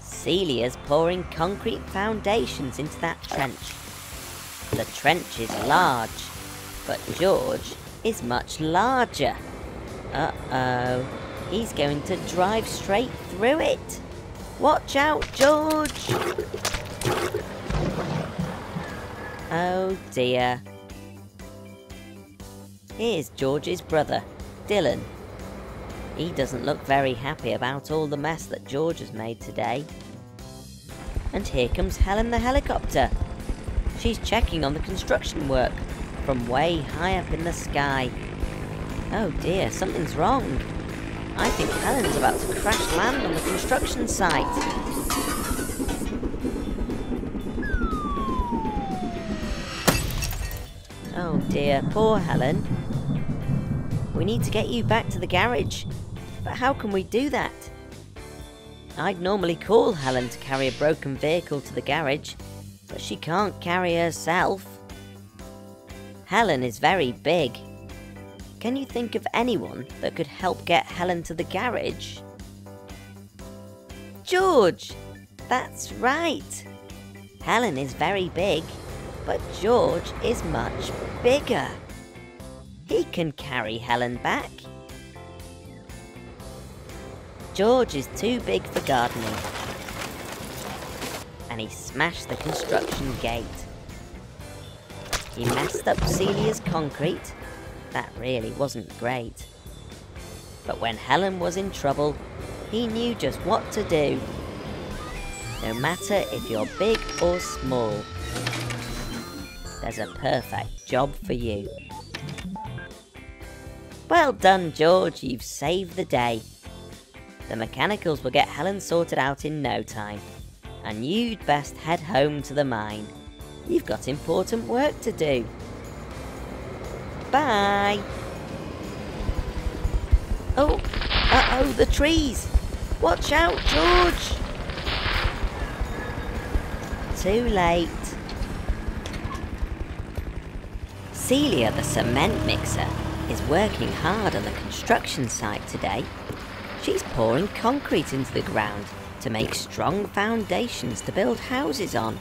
Celia's pouring concrete foundations into that trench. The trench is large, but George is much larger. Uh-oh, he's going to drive straight through it. Watch out, George! Oh dear. Here's George's brother, Dylan. He doesn't look very happy about all the mess that George has made today. And here comes Helen the helicopter. She's checking on the construction work from way high up in the sky. Oh dear, something's wrong. I think Helen's about to crash land on the construction site. Oh dear, poor Helen. We need to get you back to the garage. But how can we do that? I'd normally call Helen to carry a broken vehicle to the garage, but she can't carry herself. Helen is very big. Can you think of anyone that could help get Helen to the garage? George! That's right! Helen is very big, but George is much bigger. He can carry Helen back. George is too big for gardening. And he smashed the construction gate. He messed up Celia's concrete. That really wasn't great. But when Helen was in trouble, he knew just what to do. No matter if you're big or small, there's a perfect job for you. Well done, George, you've saved the day. The mechanicals will get Helen sorted out in no time, and you'd best head home to the mine. You've got important work to do. Bye. Oh, uh-oh, the trees. Watch out, George. Too late. Celia, the cement mixer, is working hard on the construction site today. She's pouring concrete into the ground to make strong foundations to build houses on.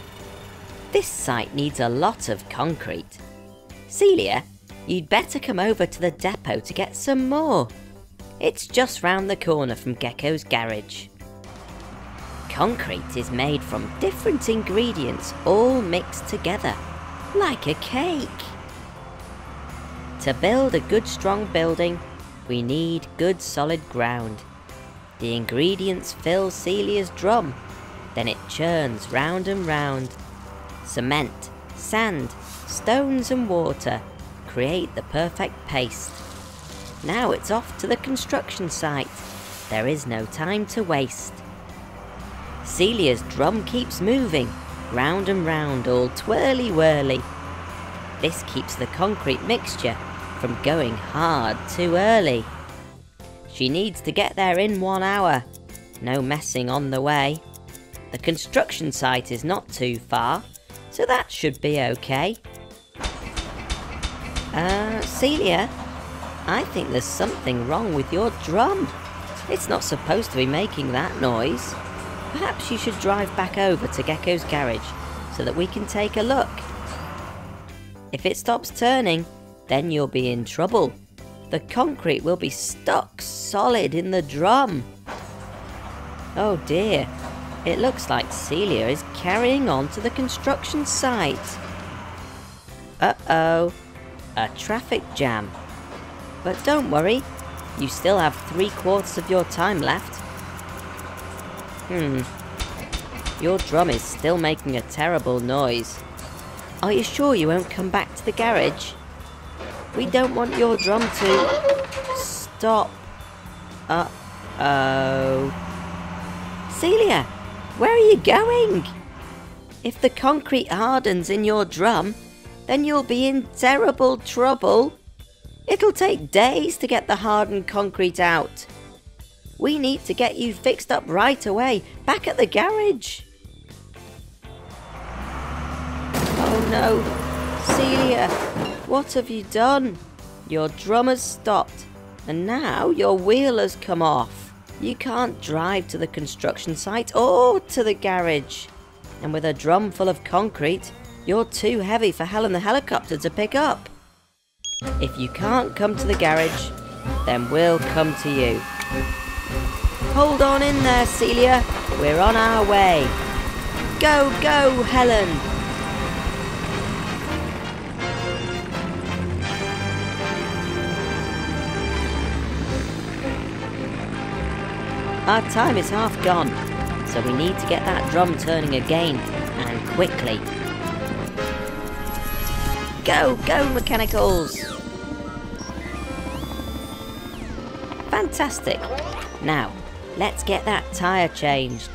This site needs a lot of concrete. Celia, you'd better come over to the depot to get some more. It's just round the corner from Gecko's garage. Concrete is made from different ingredients all mixed together, like a cake. To build a good strong building, we need good solid ground. The ingredients fill Celia's drum, then it churns round and round. Cement, sand, stones and water create the perfect paste. Now it's off to the construction site. There is no time to waste. Celia's drum keeps moving, round and round, all twirly-whirly. This keeps the concrete mixture from going hard too early. She needs to get there in one hour. No messing on the way. The construction site is not too far, so that should be okay. Uh, Celia, I think there's something wrong with your drum. It's not supposed to be making that noise. Perhaps you should drive back over to Gecko's garage so that we can take a look. If it stops turning, then you'll be in trouble. The concrete will be stuck solid in the drum. Oh dear, it looks like Celia is carrying on to the construction site. Uh-oh, a traffic jam. But don't worry, you still have three quarters of your time left. Hmm, your drum is still making a terrible noise. Are you sure you won't come back to the garage? We don't want your drum to stop. Uh-oh. Celia, where are you going? If the concrete hardens in your drum, then you'll be in terrible trouble. It'll take days to get the hardened concrete out. We need to get you fixed up right away, back at the garage. Oh no, Celia, what have you done? Your drum has stopped, and now your wheel has come off. You can't drive to the construction site or to the garage. And with a drum full of concrete, you're too heavy for Helen the helicopter to pick up. If you can't come to the garage, then we'll come to you. Hold on in there, Celia. We're on our way. Go, go, Helen. Our time is half gone, so we need to get that drum turning again, and quickly. Go, go, mechanicals! Fantastic! Now, let's get that tyre changed.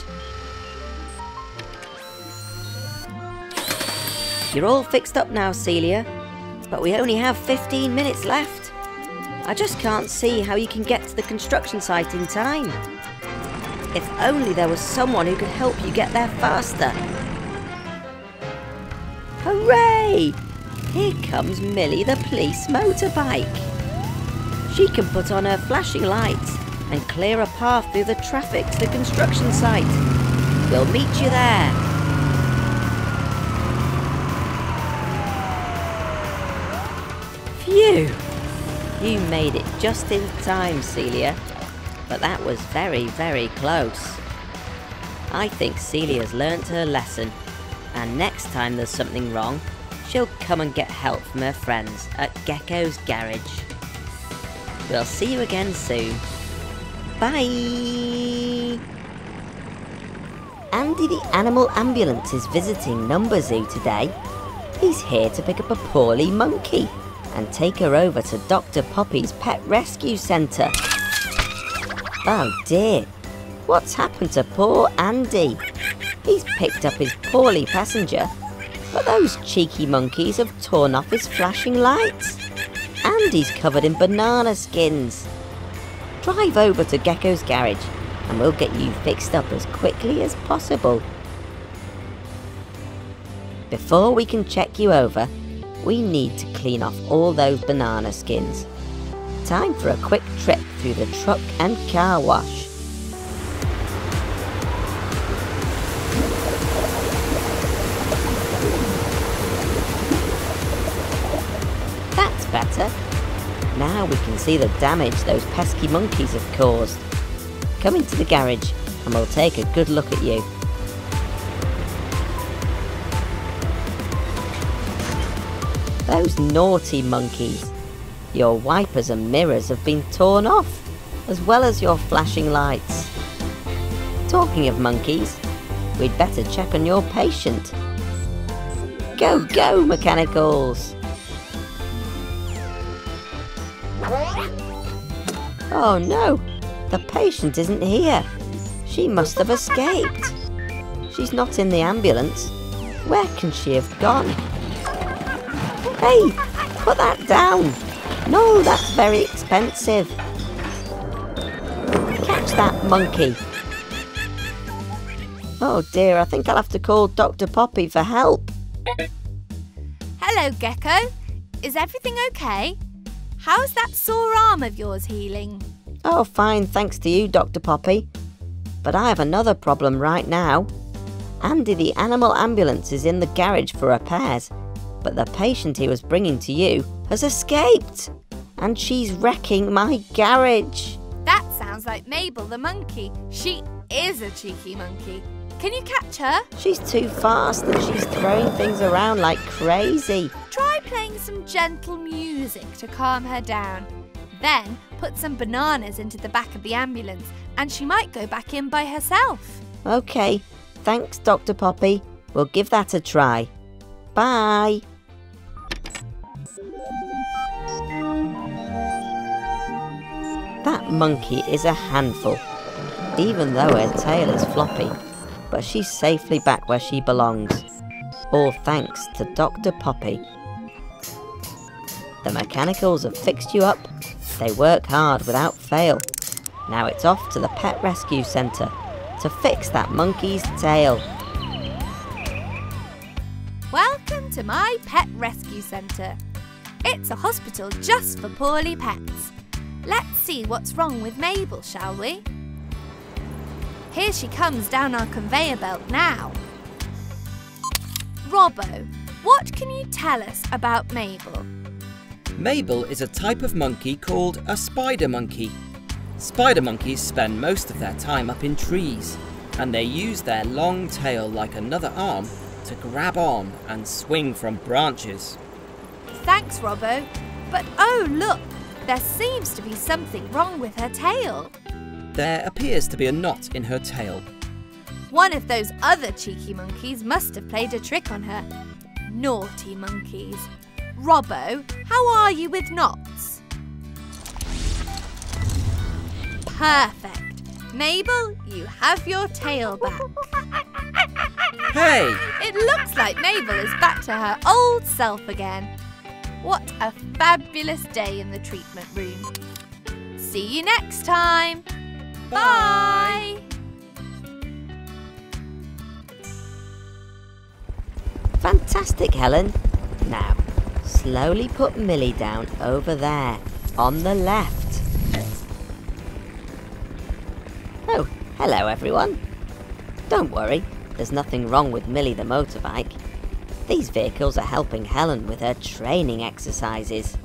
You're all fixed up now, Celia, but we only have 15 minutes left. I just can't see how you can get to the construction site in time. If only there was someone who could help you get there faster. Hooray! Here comes Millie the police motorbike. She can put on her flashing lights and clear a path through the traffic to the construction site. We'll meet you there. Phew! You made it just in time, Celia. But that was very, very close. I think Celia's learnt her lesson, and next time there's something wrong, she'll come and get help from her friends at Gecko's Garage. We'll see you again soon. Bye! Andy the Animal Ambulance is visiting Number Zoo today. He's here to pick up a poorly monkey and take her over to Dr. Poppy's Pet Rescue Centre. Oh dear, what's happened to poor Andy? He's picked up his poorly passenger, but those cheeky monkeys have torn off his flashing lights. Andy's covered in banana skins. Drive over to Gecko's garage and we'll get you fixed up as quickly as possible. Before we can check you over, we need to clean off all those banana skins. Time for a quick trip through the truck and car wash. That's better. Now we can see the damage those pesky monkeys have caused. Come into the garage and we'll take a good look at you. Those naughty monkeys. Your wipers and mirrors have been torn off, as well as your flashing lights. Talking of monkeys, we'd better check on your patient. Go, go, mechanicals! Oh no, the patient isn't here. She must have escaped. She's not in the ambulance. Where can she have gone? Hey, put that down. No, that's very expensive. Catch that monkey. Oh dear, I think I'll have to call Dr. Poppy for help. Hello, Gecko. Is everything okay? How's that sore arm of yours healing? Oh, fine, thanks to you, Dr. Poppy. But I have another problem right now. Andy the animal ambulance is in the garage for repairs, but the patient he was bringing to you has escaped. And she's wrecking my garage. That sounds like Mabel the monkey. She is a cheeky monkey. Can you catch her? She's too fast and she's throwing things around like crazy. Try playing some gentle music to calm her down. Then put some bananas into the back of the ambulance and she might go back in by herself. Okay, thanks, Dr. Poppy. We'll give that a try. Bye. That monkey is a handful, even though her tail is floppy, but she's safely back where she belongs. All thanks to Dr. Poppy. The mechanicals have fixed you up. They work hard without fail. Now it's off to the Pet Rescue Centre to fix that monkey's tail. Welcome to my pet rescue centre. It's a hospital just for poorly pets. Let's see what's wrong with Mabel, shall we? Here she comes down our conveyor belt now. Robbo, what can you tell us about Mabel? Mabel is a type of monkey called a spider monkey. Spider monkeys spend most of their time up in trees, and they use their long tail like another arm to grab on and swing from branches. Thanks, Robbo. But oh, look, there seems to be something wrong with her tail. There appears to be a knot in her tail. One of those other cheeky monkeys must have played a trick on her. Naughty monkeys. Robbo, how are you with knots? Perfect. Mabel, you have your tail back. Hey! It looks like Mabel is back to her old self again. What a fabulous day in the treatment room. See you next time. Bye. Fantastic, Helen. Now, slowly put Millie down over there, on the left. Oh, hello everyone. Don't worry, there's nothing wrong with Millie the motorbike. These vehicles are helping Helen with her training exercises.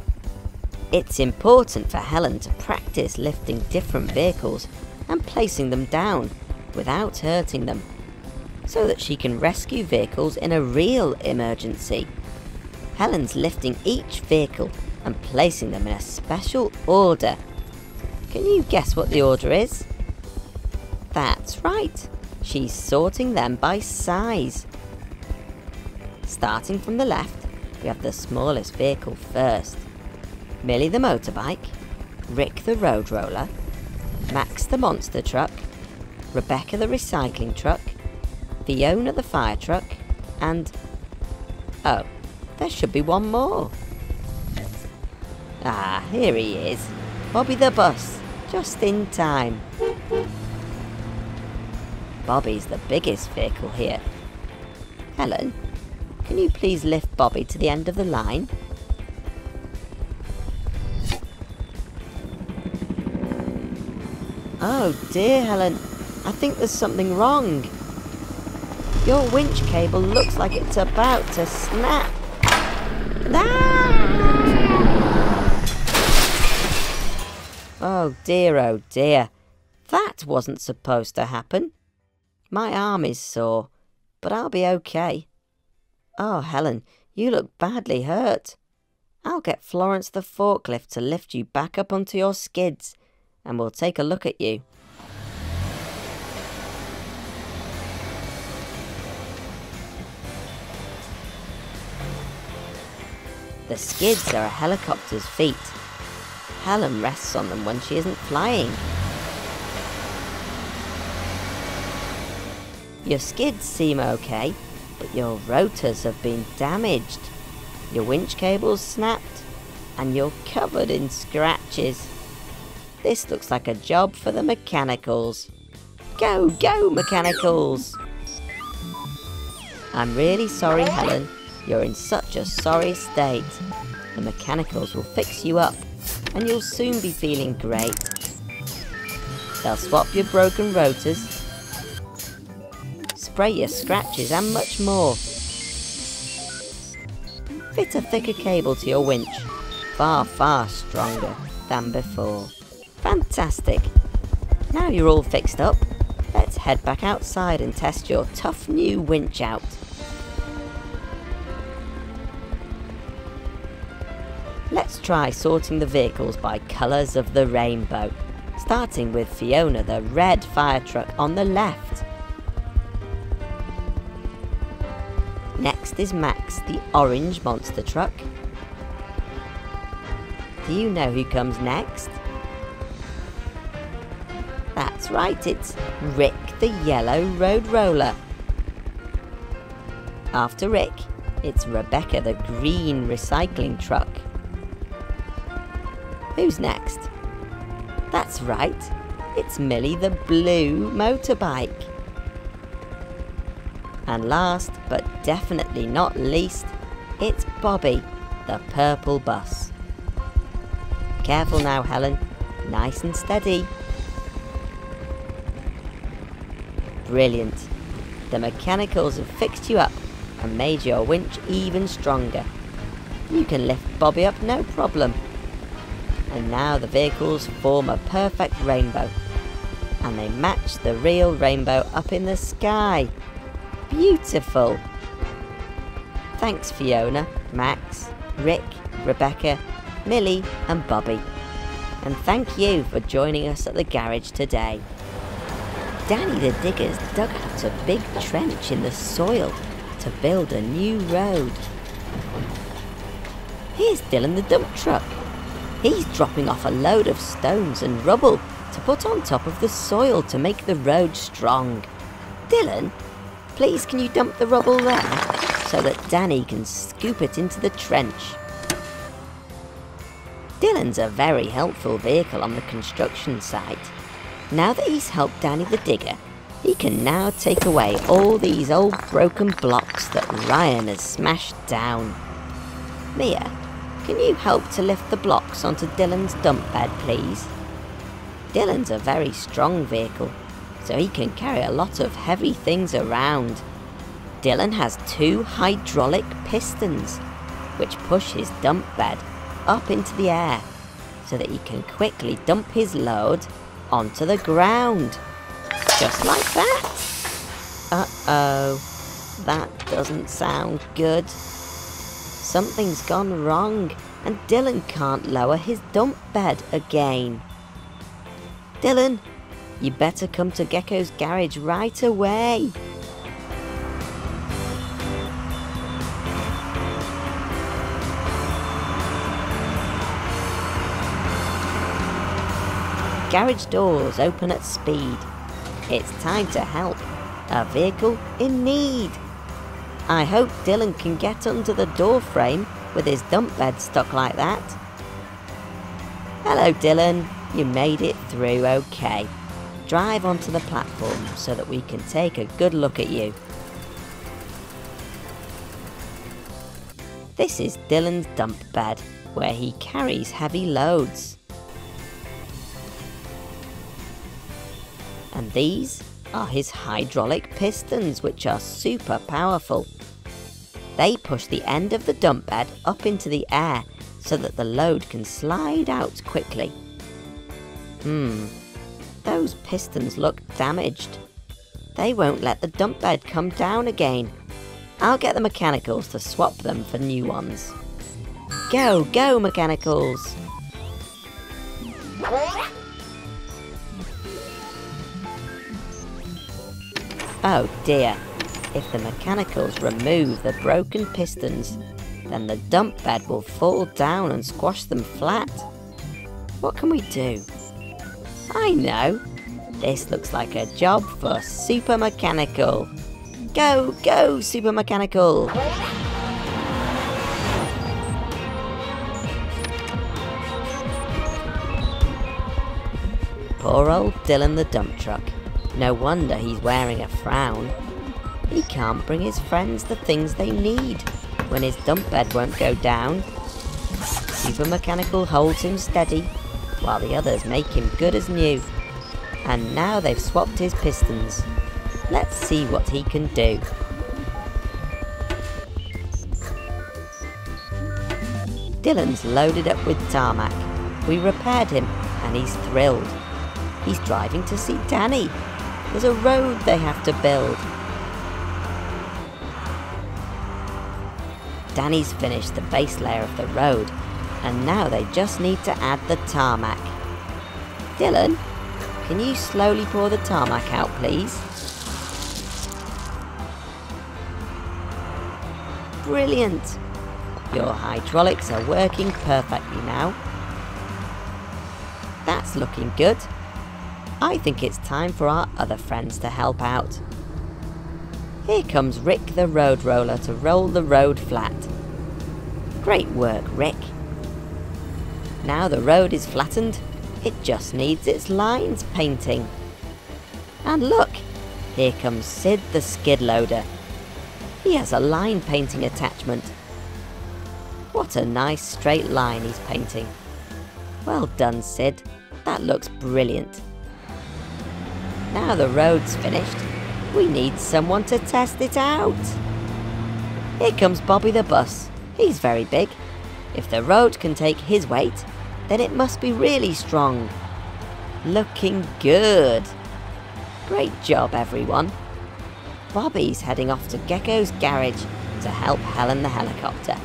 It's important for Helen to practice lifting different vehicles and placing them down without hurting them, so that she can rescue vehicles in a real emergency. Helen's lifting each vehicle and placing them in a special order. Can you guess what the order is? That's right, she's sorting them by size. Starting from the left, we have the smallest vehicle first. Millie the motorbike, Rick the road roller, Max the monster truck, Rebecca the recycling truck, Fiona the fire truck, and... Oh, there should be one more. Ah, here he is. Bobby the bus, just in time. Bobby's the biggest vehicle here. Helen, can you please lift Bobby to the end of the line? Oh dear, Helen. I think there's something wrong. Your winch cable looks like it's about to snap. Ah! Oh dear, oh dear. That wasn't supposed to happen. My arm is sore, but I'll be okay. Oh, Helen, you look badly hurt. I'll get Florence the forklift to lift you back up onto your skids and we'll take a look at you. The skids are a helicopter's feet. Helen rests on them when she isn't flying. Your skids seem okay, but your rotors have been damaged. Your winch cable's snapped, and you're covered in scratches. This looks like a job for the mechanicals. Go, go, mechanicals! I'm really sorry, Helen. You're in such a sorry state. The mechanicals will fix you up, and you'll soon be feeling great. They'll swap your broken rotors, spray your scratches, and much more. Fit a thicker cable to your winch, far, far stronger than before. Fantastic! Now you're all fixed up, let's head back outside and test your tough new winch out. Let's try sorting the vehicles by colours of the rainbow, starting with Fiona the red fire truck on the left. Next is Max the orange monster truck. Do you know who comes next? That's right, it's Rick the Yellow Road Roller. After Rick, it's Rebecca the Green Recycling Truck. Who's next? That's right, it's Millie the Blue Motorbike. And last, but definitely not least, it's Bobby, the Purple Bus. Careful now, Helen. Nice and steady. Brilliant. The mechanicals have fixed you up and made your winch even stronger. You can lift Bobby up no problem. And now the vehicles form a perfect rainbow. And they match the real rainbow up in the sky. Beautiful. Thanks Fiona, Max, Rick, Rebecca, Millie and Bobby. And thank you for joining us at the garage today. Danny the Digger's dug out a big trench in the soil to build a new road. Here's Dylan the dump truck. He's dropping off a load of stones and rubble to put on top of the soil to make the road strong. Dylan, please can you dump the rubble there so that Danny can scoop it into the trench. Dylan's a very helpful vehicle on the construction site. Now that he's helped Danny the Digger, he can now take away all these old broken blocks that Ryan has smashed down. Mia, can you help to lift the blocks onto Dylan's dump bed, please? Dylan's a very strong vehicle, so he can carry a lot of heavy things around. Dylan has two hydraulic pistons, which push his dump bed up into the air so that he can quickly dump his load onto the ground. Just like that. Uh-oh. That doesn't sound good. Something's gone wrong and Dylan can't lower his dump bed again. Dylan, you better come to Gecko's garage right away. Garage doors open at speed. It's time to help. A vehicle in need. I hope Dylan can get under the door frame with his dump bed stuck like that. Hello Dylan, you made it through okay. Drive onto the platform so that we can take a good look at you. This is Dylan's dump bed, where he carries heavy loads. And these are his hydraulic pistons, which are super powerful. They push the end of the dump bed up into the air so that the load can slide out quickly. Hmm, those pistons look damaged. They won't let the dump bed come down again. I'll get the mechanicals to swap them for new ones. Go, go, mechanicals! Oh dear, if the mechanicals remove the broken pistons, then the dump bed will fall down and squash them flat. What can we do? I know. This looks like a job for Super Mechanical. Go, go, Super Mechanical! Poor old Dylan the dump truck. No wonder he's wearing a frown. He can't bring his friends the things they need when his dump bed won't go down. Super Mechanical holds him steady while the others make him good as new. And now they've swapped his pistons. Let's see what he can do. Dylan's loaded up with tarmac. We repaired him and he's thrilled. He's driving to see Danny. There's a road they have to build. Danny's finished the base layer of the road and now they just need to add the tarmac. Dylan, can you slowly pour the tarmac out please? Brilliant! Your hydraulics are working perfectly now. That's looking good. I think it's time for our other friends to help out. Here comes Rick the road roller to roll the road flat. Great work, Rick. Now the road is flattened, it just needs its lines painting. And look, here comes Sid the skid loader. He has a line painting attachment. What a nice straight line he's painting. Well done, Sid. That looks brilliant. Now the road's finished, we need someone to test it out. Here comes Bobby the bus. He's very big. If the road can take his weight, then it must be really strong. Looking good. Great job, everyone. Bobby's heading off to Gecko's garage to help Helen the helicopter.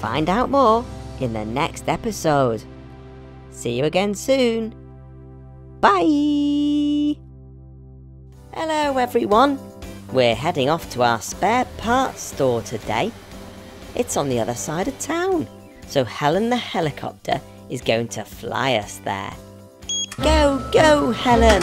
Find out more in the next episode. See you again soon. Bye! Hello, everyone. We're heading off to our spare parts store today. It's on the other side of town, so Helen the helicopter is going to fly us there. Go, go, Helen!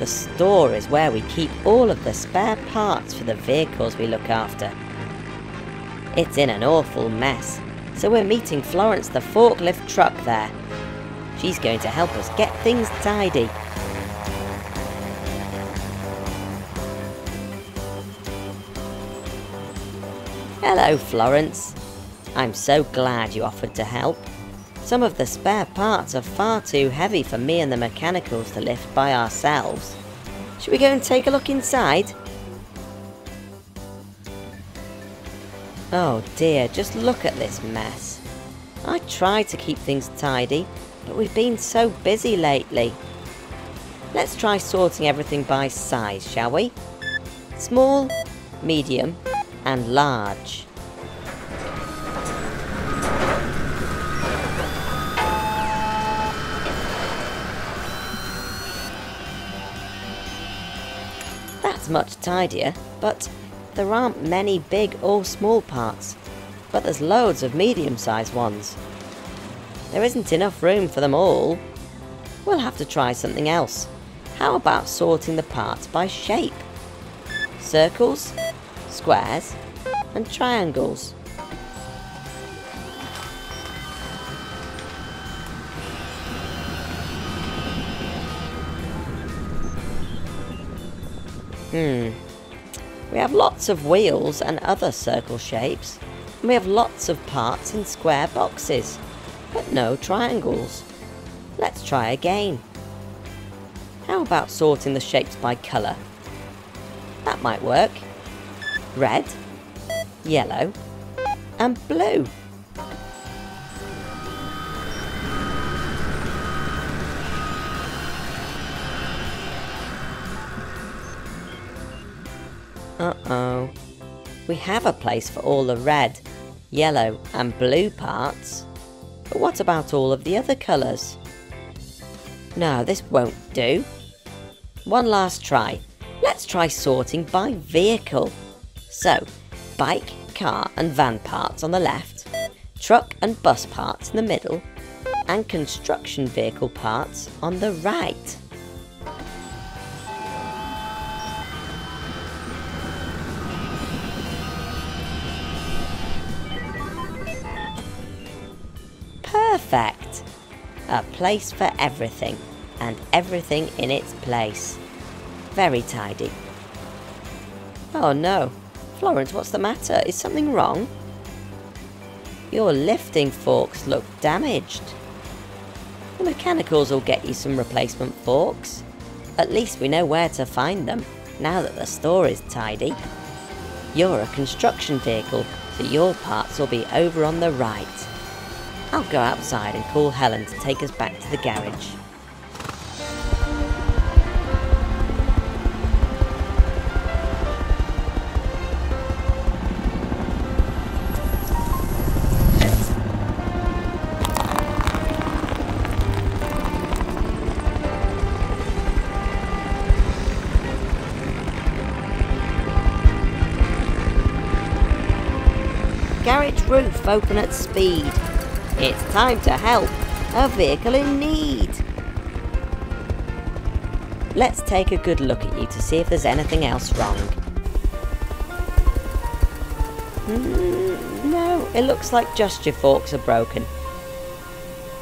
The store is where we keep all of the spare parts for the vehicles we look after. It's in an awful mess, so we're meeting Florence the forklift truck there. She's going to help us get things tidy. Hello, Florence. I'm so glad you offered to help. Some of the spare parts are far too heavy for me and the mechanicals to lift by ourselves. Should we go and take a look inside? Oh dear, just look at this mess. I try to keep things tidy, but we've been so busy lately. Let's try sorting everything by size, shall we? Small, medium, and large. That's much tidier, but there aren't many big or small parts. But there's loads of medium-sized ones. There isn't enough room for them all. We'll have to try something else. How about sorting the parts by shape? Circles, squares, and triangles. Hmm. We have lots of wheels and other circle shapes. And we have lots of parts in square boxes, but no triangles. Let's try again. How about sorting the shapes by colour? That might work. Red, yellow, and blue. Uh-oh. We have a place for all the red, yellow and blue parts. But what about all of the other colours? No, this won't do. One last try. Let's try sorting by vehicle. So, bike, car and van parts on the left, truck and bus parts in the middle, and construction vehicle parts on the right. Perfect! A place for everything, and everything in its place. Very tidy. Oh no. Florence, what's the matter? Is something wrong? Your lifting forks look damaged. The mechanicals will get you some replacement forks. At least we know where to find them, now that the store is tidy. You're a construction vehicle, so your parts will be over on the right. I'll go outside and call Helen to take us back to the garage. Garage roof open at speed. It's time to help a vehicle in need. Let's take a good look at you to see if there's anything else wrong. Mm, no, it looks like just your forks are broken.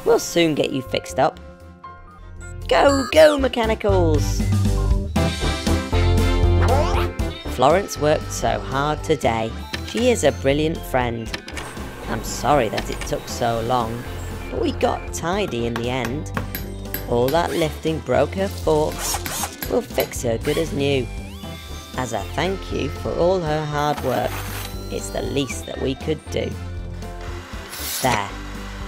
We'll soon get you fixed up. Go, go, mechanicals! Florence worked so hard today. She is a brilliant friend. I'm sorry that it took so long, but we got tidy in the end. All that lifting broke her forks. We'll fix her good as new. As a thank you for all her hard work, it's the least that we could do. There,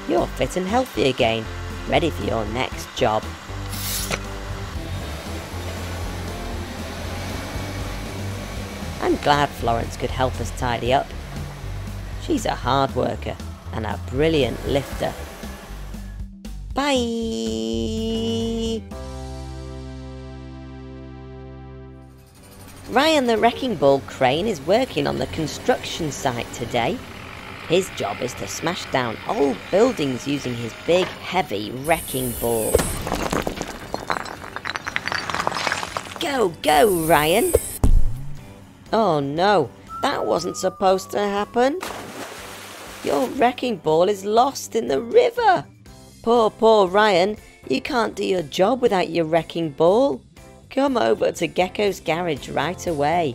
you're fit and healthy again, ready for your next job. I'm glad Florence could help us tidy up. She's a hard worker and a brilliant lifter. Bye! Ryan the Wrecking Ball crane is working on the construction site today. His job is to smash down old buildings using his big, heavy wrecking ball. Go, go, Ryan! Oh no, that wasn't supposed to happen. Your wrecking ball is lost in the river. Poor, poor Ryan, you can't do your job without your wrecking ball. Come over to Gecko's garage right away.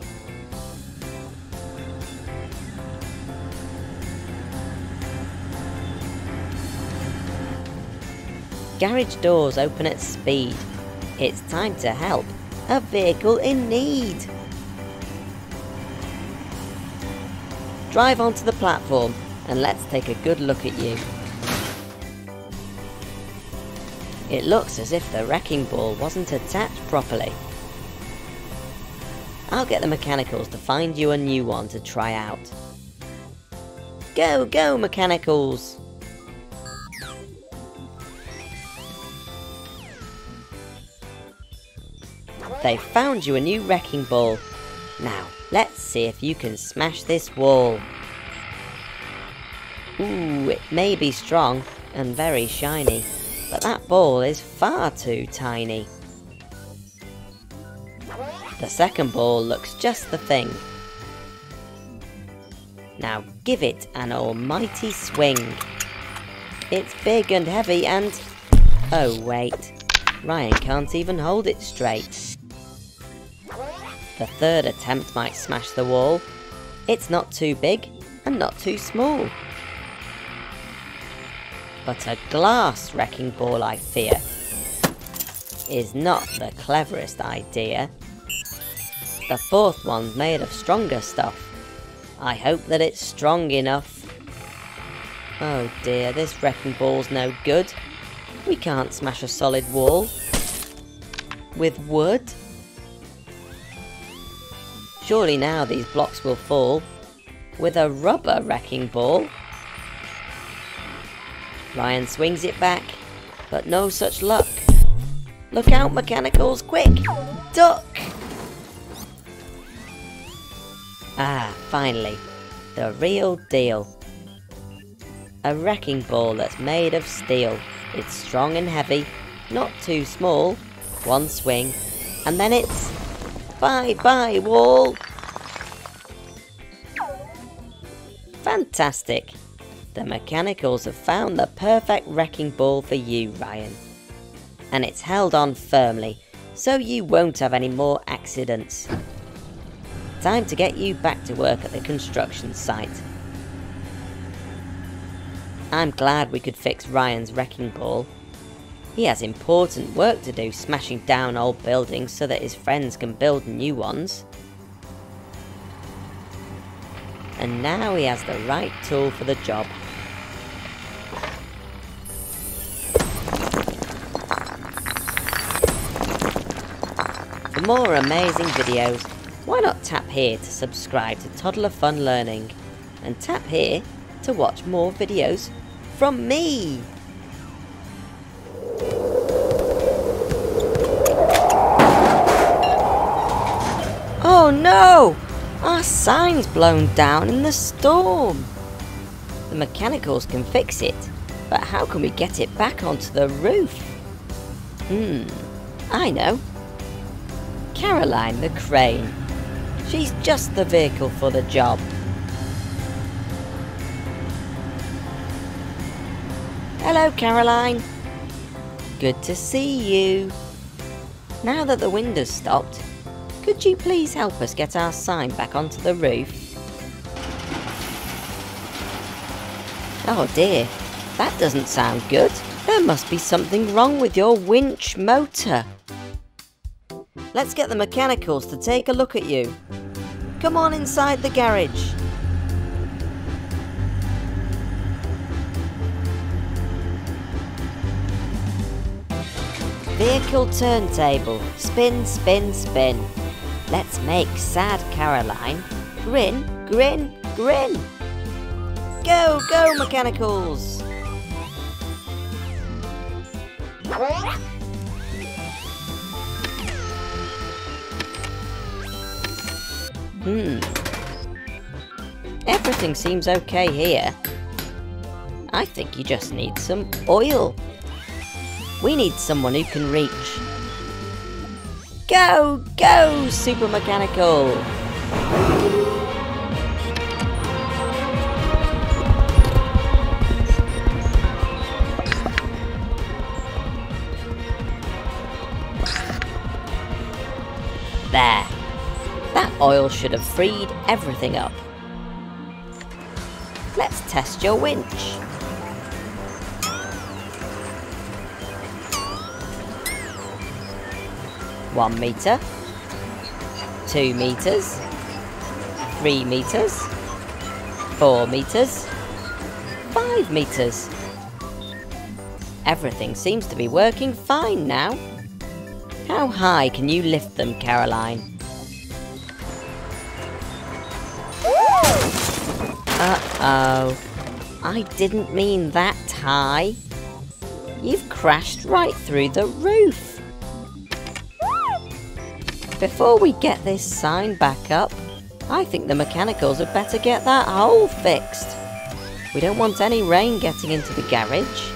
Garage doors open at speed. It's time to help a vehicle in need. Drive onto the platform and let's take a good look at you. It looks as if the wrecking ball wasn't attached properly. I'll get the mechanicals to find you a new one to try out. Go, go, mechanicals! They found you a new wrecking ball. Now, let's see if you can smash this wall. Ooh, it may be strong and very shiny, but that ball is far too tiny. The second ball looks just the thing. Now give it an almighty swing. It's big and heavy and... Oh wait, Ryan can't even hold it straight. The third attempt might smash the wall. It's not too big and not too small. But a glass wrecking ball, I fear, is not the cleverest idea. The fourth one's made of stronger stuff. I hope that it's strong enough. Oh dear, this wrecking ball's no good. We can't smash a solid wall. With wood? Surely now these blocks will fall. With a rubber wrecking ball? Ryan swings it back, but no such luck. Look out, mechanicals, quick! Duck! Ah, finally, the real deal. A wrecking ball that's made of steel. It's strong and heavy, not too small. One swing, and then it's... Bye bye, wall! Fantastic! The mechanicals have found the perfect wrecking ball for you, Ryan. And it's held on firmly, so you won't have any more accidents. Time to get you back to work at the construction site. I'm glad we could fix Ryan's wrecking ball. He has important work to do smashing down old buildings so that his friends can build new ones. And now he has the right tool for the job. For more amazing videos, why not tap here to subscribe to Toddler Fun Learning and tap here to watch more videos from me. Oh no! Our sign's blown down in the storm. The mechanicals can fix it, but how can we get it back onto the roof? Hmm, I know. Caroline the crane. She's just the vehicle for the job. Hello, Caroline. Good to see you. Now that the wind has stopped, could you please help us get our sign back onto the roof? Oh dear, that doesn't sound good. There must be something wrong with your winch motor. Let's get the mechanicals to take a look at you. Come on inside the garage. Vehicle turntable. Spin, spin, spin. Let's make sad Caroline grin, grin, grin. Go, go, mechanicals! Hmm. Everything seems okay here. I think you just need some oil. We need someone who can reach Go, go, Super Mechanical! Oil should have freed everything up. Let's test your winch. One meter, two meters, three meters, four meters, five meters. Everything seems to be working fine now. How high can you lift them, Caroline? Uh-oh. I didn't mean that high. You've crashed right through the roof. Before we get this sign back up, I think the mechanicals had better get that hole fixed. We don't want any rain getting into the garage.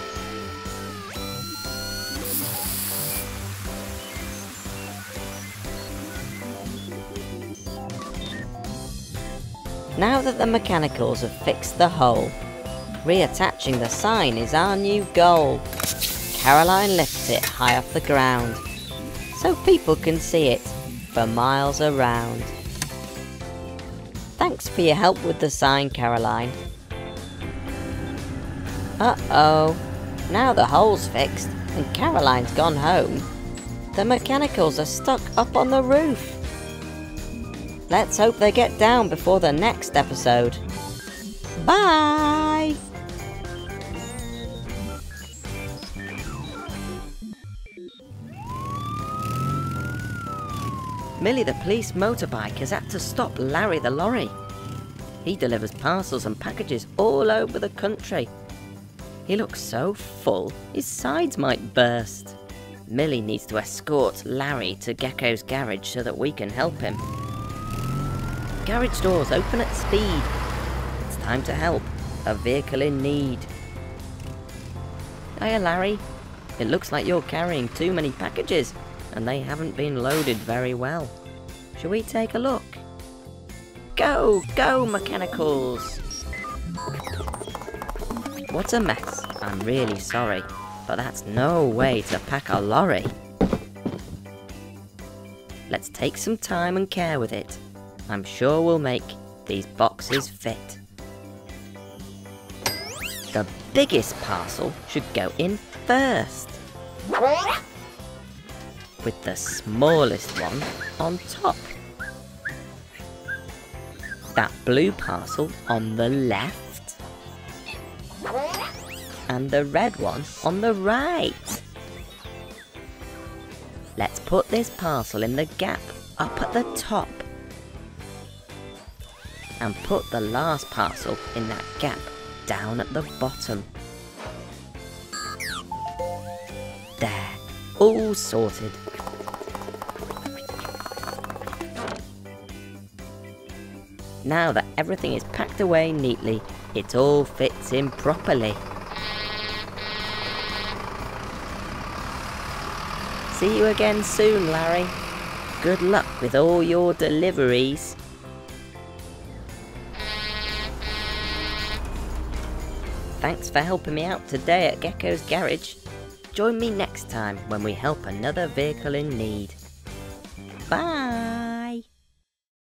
Now that the mechanicals have fixed the hole, reattaching the sign is our new goal. Caroline lifts it high off the ground, so people can see it for miles around. Thanks for your help with the sign, Caroline. Uh-oh. Now the hole's fixed and Caroline's gone home. The mechanicals are stuck up on the roof. Let's hope they get down before the next episode. Bye! Millie the police motorbike has had to stop Larry the lorry. He delivers parcels and packages all over the country. He looks so full, his sides might burst. Millie needs to escort Larry to Gecko's garage so that we can help him. Garage doors open at speed. It's time to help a vehicle in need. Hiya, Larry. It looks like you're carrying too many packages and they haven't been loaded very well. Shall we take a look? Go, go, mechanicals! What a mess. I'm really sorry, but that's no way to pack a lorry. Let's take some time and care with it. I'm sure we'll make these boxes fit. The biggest parcel should go in first. With the smallest one on top. That blue parcel on the left. And the red one on the right. Let's put this parcel in the gap up at the top and put the last parcel in that gap down at the bottom. There, all sorted. Now that everything is packed away neatly, it all fits in properly. See you again soon, Larry. Good luck with all your deliveries. Thanks for helping me out today at Gecko's Garage. Join me next time when we help another vehicle in need. Bye!